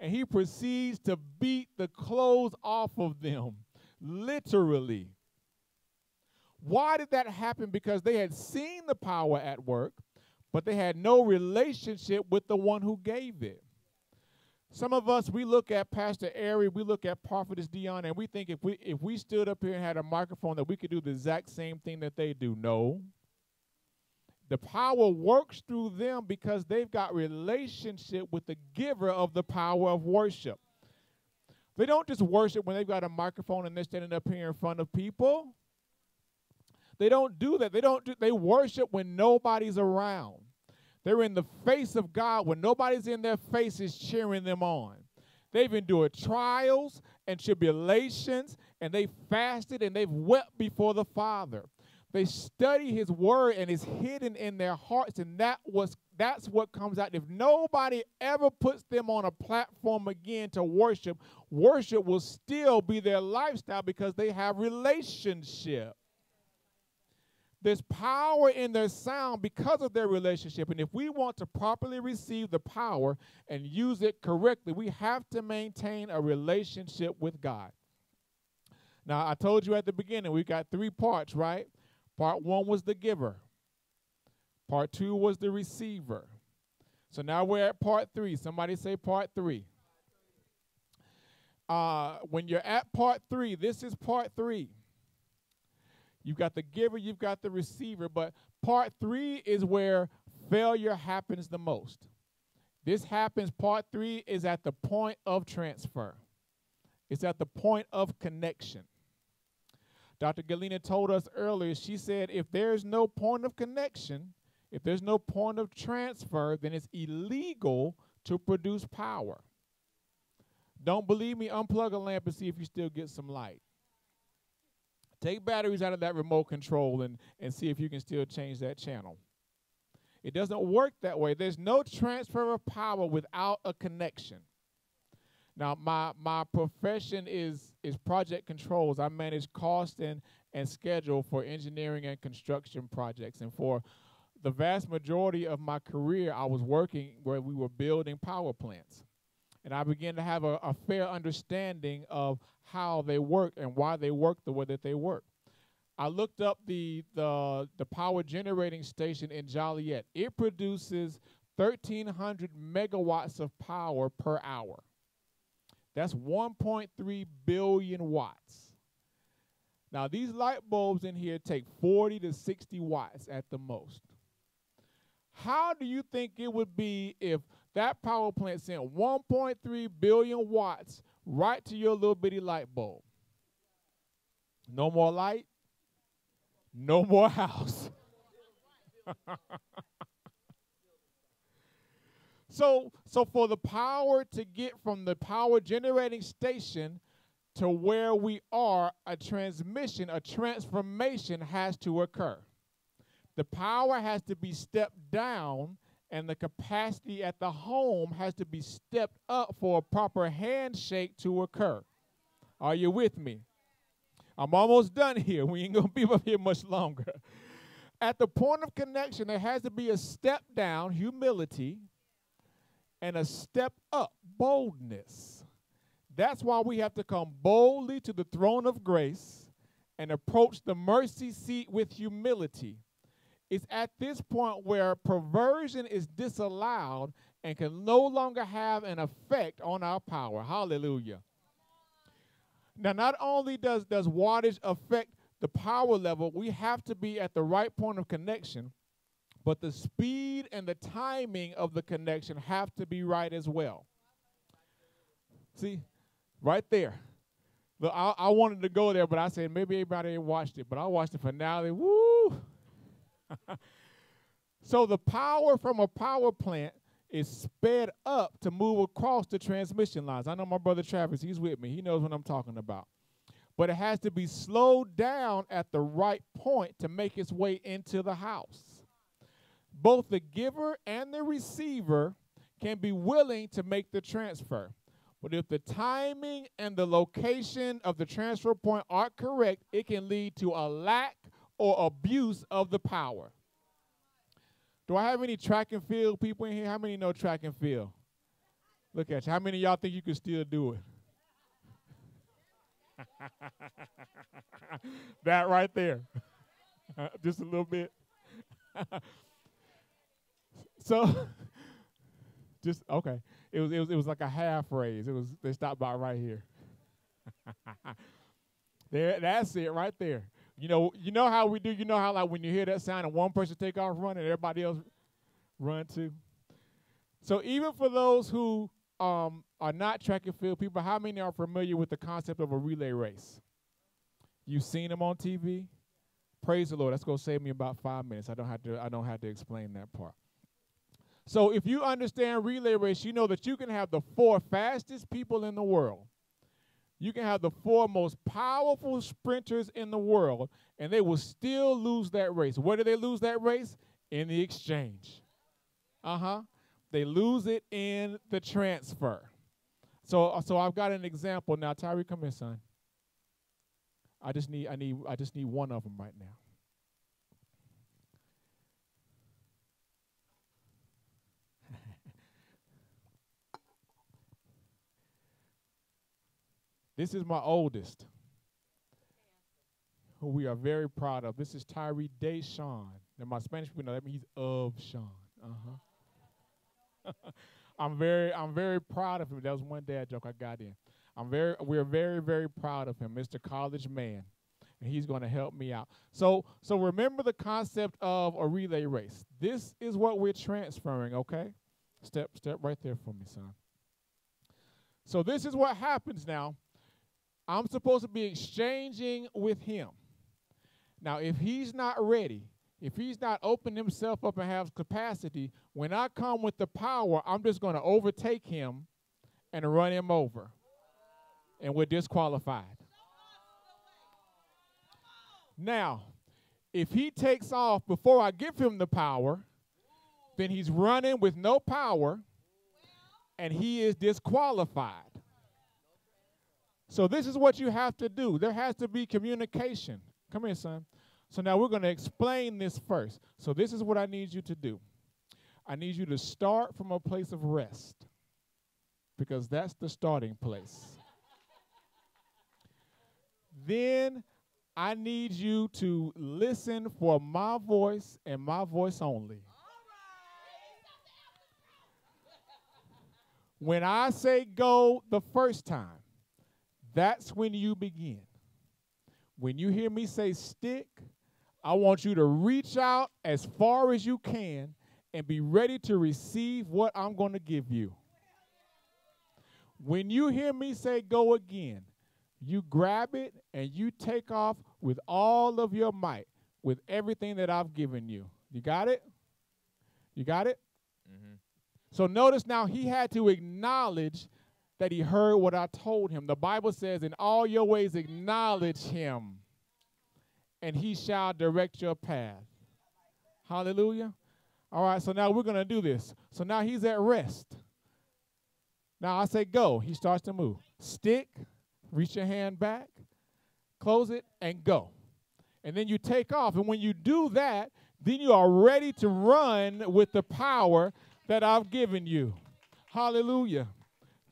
And he proceeds to beat the clothes off of them, literally. Why did that happen? Because they had seen the power at work, but they had no relationship with the one who gave it. Some of us, we look at Pastor Ari, we look at Prophetess Dion, and we think if we if we stood up here and had a microphone that we could do the exact same thing that they do. No. The power works through them because they've got relationship with the giver of the power of worship. They don't just worship when they've got a microphone and they're standing up here in front of people. They don't do that. They don't do, they worship when nobody's around. They're in the face of God when nobody's in their faces cheering them on. They've endured trials and tribulations, and they fasted and they've wept before the Father. They study his word and it's hidden in their hearts, and that was that's what comes out. If nobody ever puts them on a platform again to worship, worship will still be their lifestyle because they have relationship. There's power in their sound because of their relationship. And if we want to properly receive the power and use it correctly, we have to maintain a relationship with God. Now, I told you at the beginning, we got three parts, right? Part one was the giver, part two was the receiver. So now we're at part three. Somebody say part three. Uh, when you're at part three, this is part three. You've got the giver, you've got the receiver, but part three is where failure happens the most. This happens, part three is at the point of transfer, it's at the point of connection. Dr. Galena told us earlier, she said, if there's no point of connection, if there's no point of transfer, then it's illegal to produce power. Don't believe me? Unplug a lamp and see if you still get some light. Take batteries out of that remote control and, and see if you can still change that channel. It doesn't work that way. There's no transfer of power without a connection. Now, my my profession is is project controls. I manage cost and and schedule for engineering and construction projects. And for the vast majority of my career, I was working where we were building power plants. And I began to have a, a fair understanding of how they work and why they work the way that they work. I looked up the the the power generating station in Joliet. It produces 1,300 megawatts of power per hour. That's 1.3 billion watts. Now, these light bulbs in here take 40 to 60 watts at the most. How do you think it would be if that power plant sent 1.3 billion watts right to your little bitty light bulb? No more light, no more house. So, so for the power to get from the power generating station to where we are, a transmission, a transformation has to occur. The power has to be stepped down, and the capacity at the home has to be stepped up for a proper handshake to occur. Are you with me? I'm almost done here. We ain't going to be up here much longer. At the point of connection, there has to be a step down, humility, and a step up, boldness. That's why we have to come boldly to the throne of grace and approach the mercy seat with humility. It's at this point where perversion is disallowed and can no longer have an effect on our power. Hallelujah. Now, not only does, does wattage affect the power level, we have to be at the right point of connection but the speed and the timing of the connection have to be right as well. See, right there. Look, I, I wanted to go there, but I said maybe everybody watched it. But I watched the finale. Woo! So the power from a power plant is sped up to move across the transmission lines. I know my brother Travis, he's with me. He knows what I'm talking about. But it has to be slowed down at the right point to make its way into the house. Both the giver and the receiver can be willing to make the transfer. But if the timing and the location of the transfer point aren't correct, it can lead to a lack or abuse of the power. Do I have any track and field people in here? How many know track and field? Look at you. How many y'all think you can still do it? that right there. Just a little bit. so just okay. It was it was it was like a half raise. It was they stopped by right here. there that's it right there. You know, you know how we do, you know how like when you hear that sound and one person take off running, everybody else run too. So even for those who um, are not track and field people, how many are familiar with the concept of a relay race? You've seen them on TV? Praise the Lord. That's gonna save me about five minutes. I don't have to I don't have to explain that part. So if you understand relay race, you know that you can have the four fastest people in the world. You can have the four most powerful sprinters in the world, and they will still lose that race. Where do they lose that race? In the exchange. Uh huh. They lose it in the transfer. So, uh, so I've got an example now. Tyree, come here, son. I just need, I need, I just need one of them right now. This is my oldest, who we are very proud of. This is Tyree Deshawn. And my Spanish people know that means of Sean. Uh-huh. I'm very, I'm very proud of him. That was one dad joke I got in. I'm very, we're very, very proud of him, Mr. College Man, and he's going to help me out. So, so remember the concept of a relay race. This is what we're transferring. Okay, step, step right there for me, son. So this is what happens now I'm supposed to be exchanging with him. Now, if he's not ready, if he's not opening himself up and has capacity, when I come with the power, I'm just going to overtake him and run him over. And we're disqualified. Now, if he takes off before I give him the power, then he's running with no power and he is disqualified. So this is what you have to do. There has to be communication. Come here, son. So now we're going to explain this first. So this is what I need you to do. I need you to start from a place of rest because that's the starting place. then I need you to listen for my voice and my voice only. When I say go the first time, that's when you begin. When you hear me say stick, I want you to reach out as far as you can and be ready to receive what I'm going to give you. When you hear me say go again, you grab it and you take off with all of your might, with everything that I've given you. You got it? You got it? Mm-hmm. So notice now he had to acknowledge that he heard what I told him. The Bible says, In all your ways acknowledge him, and he shall direct your path. Hallelujah. All right, so now we're going to do this. So now he's at rest. Now I say go. He starts to move. Stick, reach your hand back, close it, and go. And then you take off. And when you do that, then you are ready to run with the power that I've given you. Hallelujah.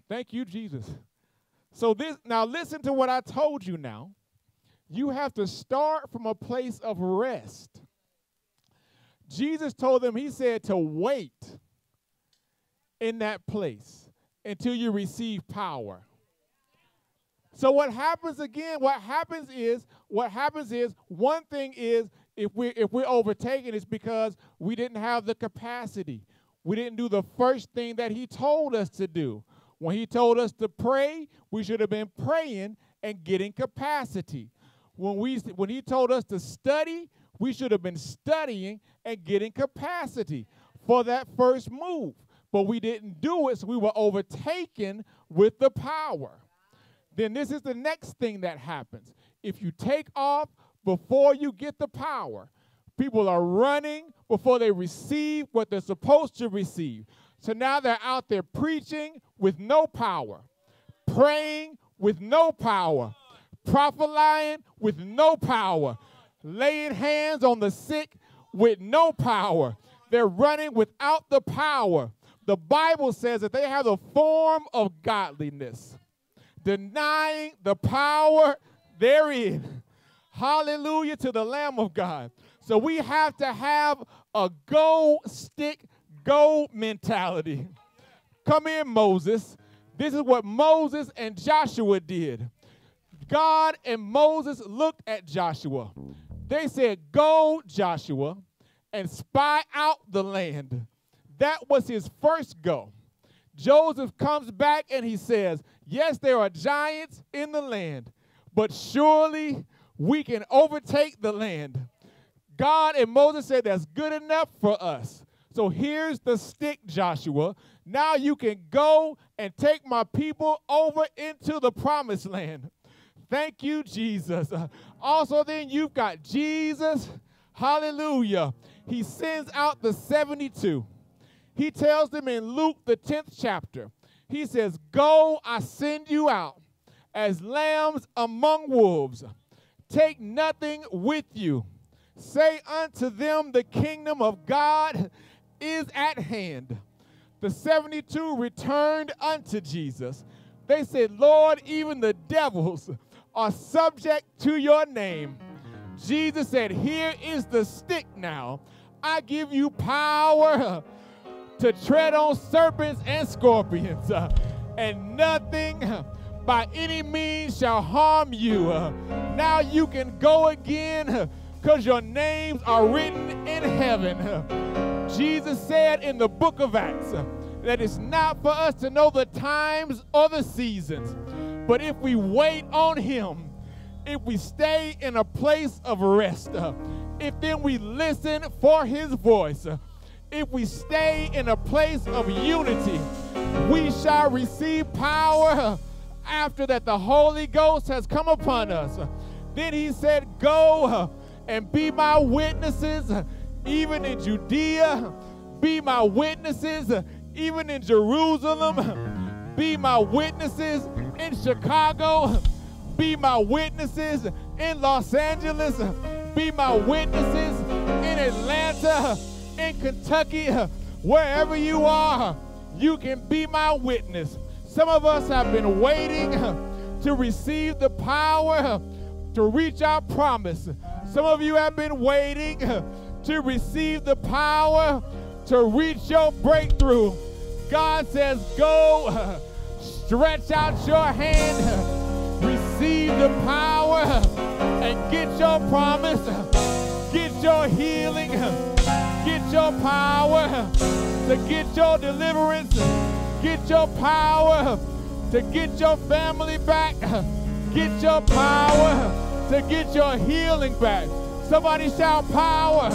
Thank you, Jesus. So this now listen to what I told you now. You have to start from a place of rest. Jesus told them, He said to wait in that place until you receive power. So what happens again, what happens is, what happens is one thing is if we if we're overtaken, it's because we didn't have the capacity. We didn't do the first thing that he told us to do. When he told us to pray, we should have been praying and getting capacity. When we when he told us to study, we should have been studying and getting capacity for that first move. But we didn't do it, so we were overtaken with the power. Then this is the next thing that happens. If you take off before you get the power, people are running before they receive what they're supposed to receive. So now they're out there preaching with no power, praying with no power, prophesying with no power, laying hands on the sick with no power. They're running without the power. The Bible says that they have the form of godliness, denying the power therein. Hallelujah to the Lamb of God. So we have to have a go stick, go mentality. Come in, Moses. This is what Moses and Joshua did. God and Moses looked at Joshua. They said, Go, Joshua, and spy out the land. That was his first go. Joseph comes back and he says, Yes, there are giants in the land, but surely we can overtake the land. God and Moses said, That's good enough for us. So here's the stick, Joshua. Now you can go and take my people over into the promised land. Thank you, Jesus. Uh, also, then you've got Jesus. Hallelujah. He sends out the 72. He tells them in Luke, the 10th chapter, he says, Go, I send you out as lambs among wolves. Take nothing with you. Say unto them, The kingdom of God is at hand. The 72 returned unto Jesus. They said, Lord, even the devils are subject to your name. Jesus said, Here is the stick now. I give you power to tread on serpents and scorpions, and nothing by any means shall harm you. Now you can go again because your names are written in heaven. Jesus said in the book of Acts that it's not for us to know the times or the seasons, but if we wait on Him, if we stay in a place of rest, if then we listen for His voice, if we stay in a place of unity, we shall receive power after that the Holy Ghost has come upon us. Then he said, Go and be my witnesses, even in Judea, be my witnesses, uh, even in Jerusalem, be my witnesses in Chicago, be my witnesses in Los Angeles, be my witnesses in Atlanta in Kentucky, wherever you are, you can be my witness. Some of us have been waiting to receive the power to reach our promise. Some of you have been waiting to receive the power to reach your breakthrough. God says, Go, stretch out your hand, receive the power, and get your promise, get your healing get your power, to get your deliverance, get your power, to get your family back, get your power, to get your healing back. Somebody shout power,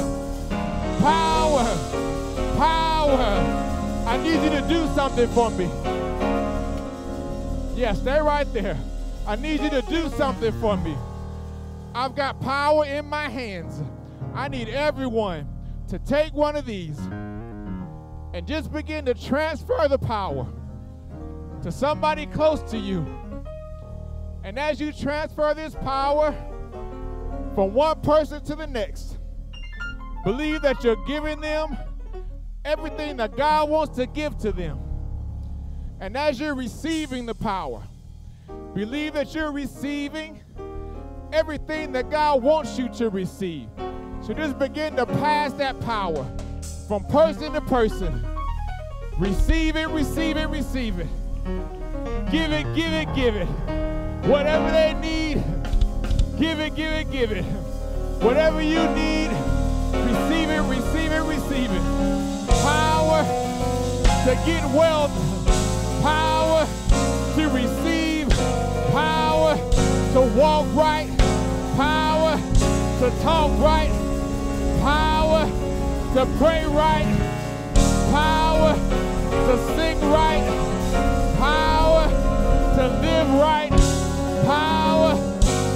power, power. I need you to do something for me. Yeah, stay right there. I need you to do something for me. I've got power in my hands. I need everyone to take one of these and just begin to transfer the power to somebody close to you. And as you transfer this power from one person to the next, believe that you're giving them everything that God wants to give to them. And as you're receiving the power, believe that you're receiving everything that God wants you to receive. So just begin to pass that power from person to person. Receive it, receive it, receive it. Give it, give it, give it. Whatever they need, give it, give it, give it. Whatever you need, receive it, receive it, receive it. Power to get wealth, power to receive, power to walk right, power to talk right. Power to pray right, power to sing right, power to live right, power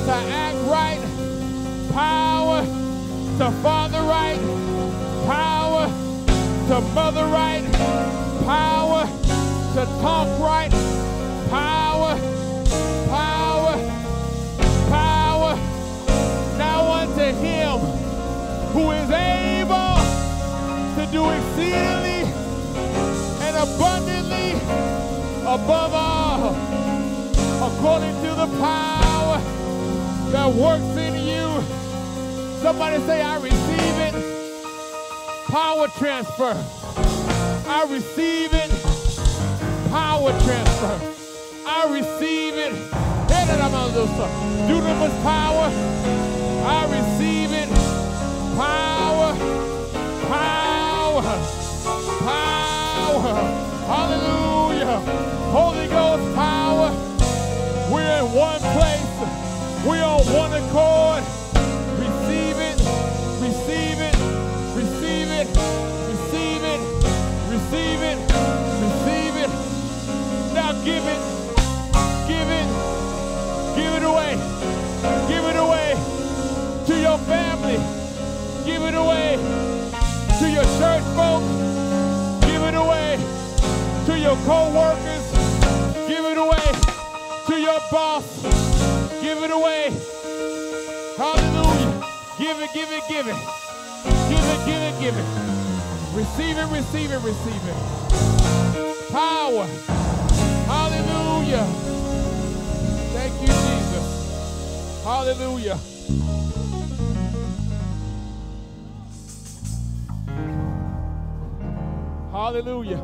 to act right, power to father right, power to mother right, power to talk right, power, power, power. Now unto him who is able to do exceedingly and abundantly above all, according to the power that works in you. Somebody say, I receive it. Power transfer. I receive it. Power transfer. I receive it. Dunamis power. I receive it. Power. Power. Power. Hallelujah. Holy Ghost power. We're in one place. We're on one accord. Receive it. Receive it. Receive it. Receive it. Receive it. Receive it. Now give it. Give it. Give it away. Give it away to your family. Give it away to your church folk. Give it away to your co-workers. Give it away to your boss. Give it away. Hallelujah. Give it, give it, give it. Give it, give it, give it. Receive it, receive it, receive it. Power. Hallelujah. Thank you, Jesus. Hallelujah. Hallelujah.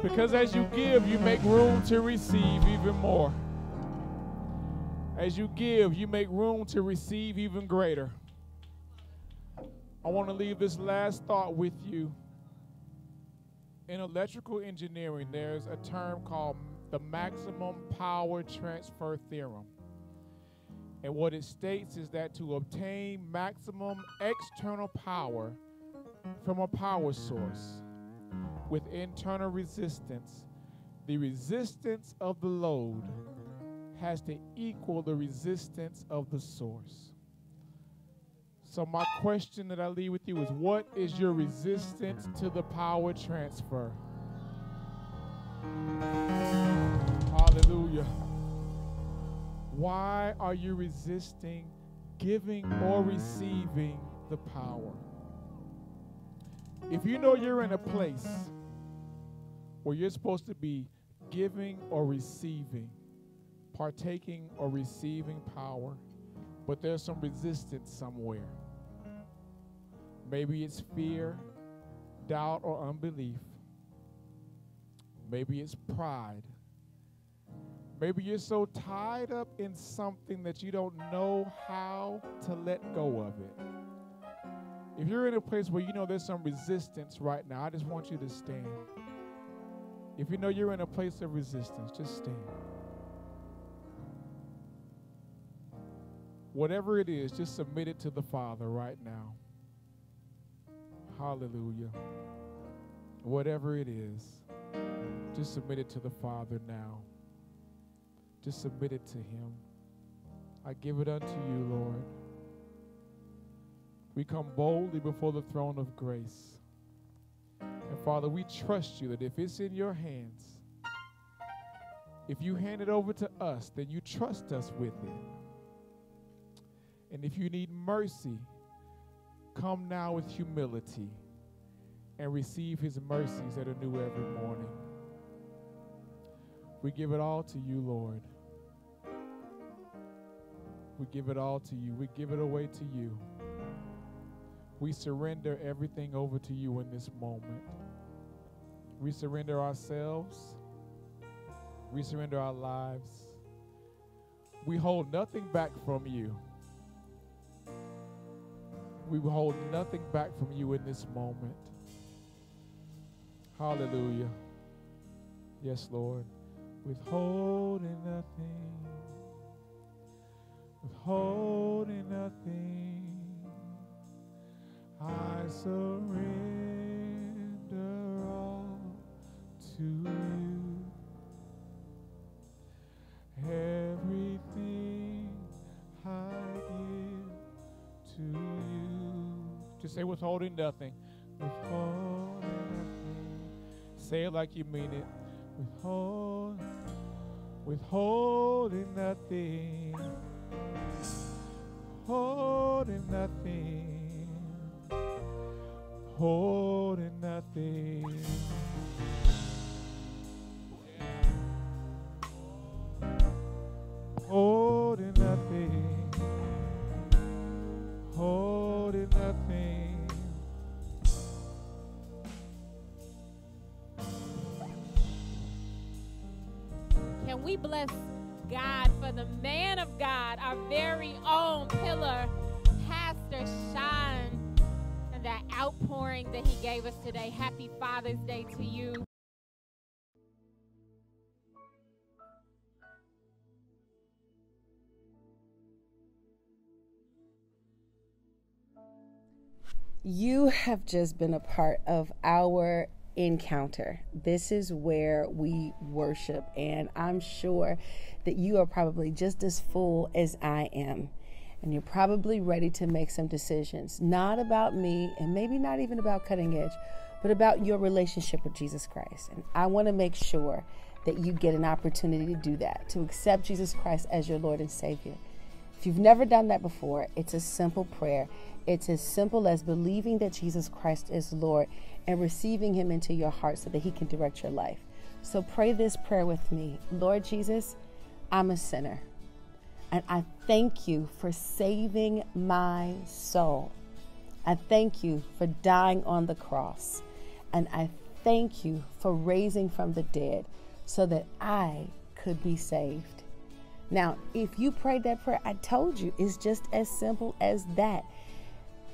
Because as you give, you make room to receive even more. As you give, you make room to receive even greater. I want to leave this last thought with you. In electrical engineering, there's a term called the maximum power transfer theorem. And what it states is that to obtain maximum external power from a power source with internal resistance, the resistance of the load has to equal the resistance of the source. So, my question that I leave with you is what is your resistance to the power transfer? Hallelujah. Why are you resisting giving or receiving the power? If you know you're in a place where you're supposed to be giving or receiving, partaking or receiving power, but there's some resistance somewhere. Maybe it's fear, doubt, or unbelief. Maybe it's pride. Maybe you're so tied up in something that you don't know how to let go of it. If you're in a place where you know there's some resistance right now, I just want you to stand. If you know you're in a place of resistance, just stand. Whatever it is, just submit it to the Father right now. Hallelujah. Whatever it is, just submit it to the Father now. Just submit it to Him. I give it unto you, Lord. We come boldly before the throne of grace. And Father, we trust you that if it's in your hands, if you hand it over to us, then you trust us with it. And if you need mercy, come now with humility and receive his mercies that are new every morning. We give it all to you, Lord. We give it all to you. We give it away to you. We surrender everything over to you in this moment. We surrender ourselves. We surrender our lives. We hold nothing back from you. We hold nothing back from you in this moment. Hallelujah. Yes, Lord. Withholding nothing. Withholding nothing. I surrender all to you. Just say withholding nothing. Withholding nothing. Say it like you mean it. Withhold, withholding nothing. Holding nothing. Holding nothing. Holding nothing. Holding nothing. Bless God for the man of God, our very own pillar, Pastor Sean, and that outpouring that he gave us today? Happy Father's Day to you. You have just been a part of our encounter. This is where we worship, and I'm sure that you are probably just as full as I am. And you're probably ready to make some decisions, not about me, and maybe not even about cutting edge, but about your relationship with Jesus Christ. And I want to make sure that you get an opportunity to do that, to accept Jesus Christ as your Lord and Savior. If you've never done that before, it's a simple prayer. It's as simple as believing that Jesus Christ is Lord and receiving Him into your heart so that He can direct your life. So pray this prayer with me Lord Jesus, I'm a sinner. And I thank you for saving my soul. I thank you for dying on the cross. And I thank you for raising from the dead so that I could be saved. Now, if you prayed that prayer, I told you it's just as simple as that.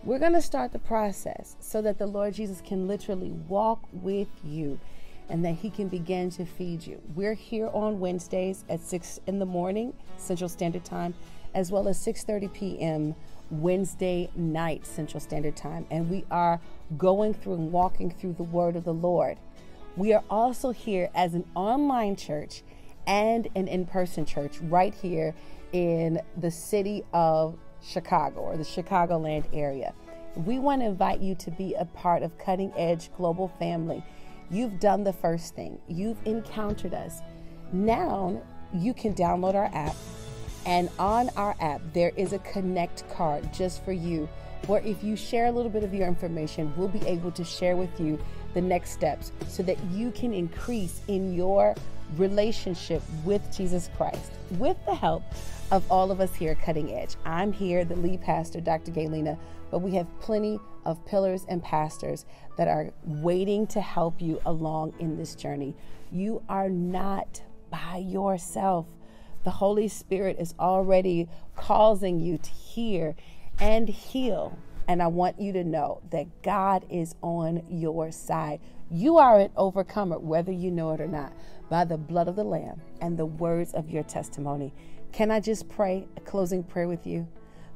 We're going to start the process so that the Lord Jesus can literally walk with you and that he can begin to feed you. We're here on Wednesdays at 6 in the morning, Central Standard Time, as well as 6:30 p.m. Wednesday night Central Standard Time, and we are going through and walking through the word of the Lord. We are also here as an online church and an in-person church right here in the city of Chicago or the Chicagoland area. We want to invite you to be a part of Cutting Edge Global Family. You've done the first thing. You've encountered us. Now you can download our app and on our app, there is a connect card just for you, where if you share a little bit of your information, we'll be able to share with you the next steps so that you can increase in your relationship with Jesus Christ with the help of all of us here Cutting Edge. I'm here, the lead pastor, Dr. Galena, but we have plenty of pillars and pastors that are waiting to help you along in this journey. You are not by yourself. The Holy Spirit is already causing you to hear and heal. And I want you to know that God is on your side. You are an overcomer, whether you know it or not, by the blood of the Lamb and the words of your testimony. Can I just pray a closing prayer with you?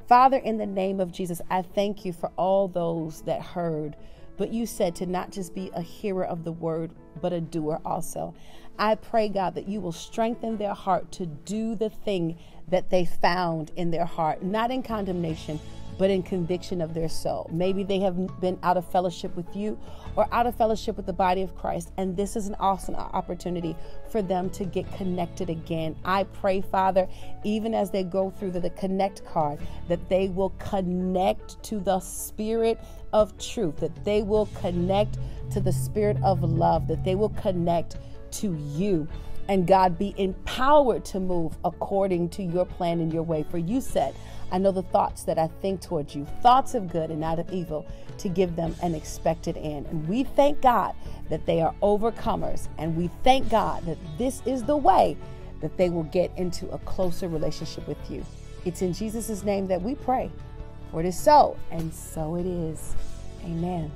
Father, in the name of Jesus, I thank you for all those that heard, but you said to not just be a hearer of the word, but a doer also. I pray, God, that you will strengthen their heart to do the thing that they found in their heart, not in condemnation, but in conviction of their soul. Maybe they have been out of fellowship with you or out of fellowship with the body of Christ, and this is an awesome opportunity for them to get connected again. I pray, Father, even as they go through the, the connect card, that they will connect to the spirit of truth, that they will connect to the spirit of love, that they will connect to you and God be empowered to move according to your plan and your way. For you said, I know the thoughts that I think towards you, thoughts of good and not of evil, to give them an expected end. And we thank God that they are overcomers. And we thank God that this is the way that they will get into a closer relationship with you. It's in Jesus' name that we pray. For it is so, and so it is. Amen.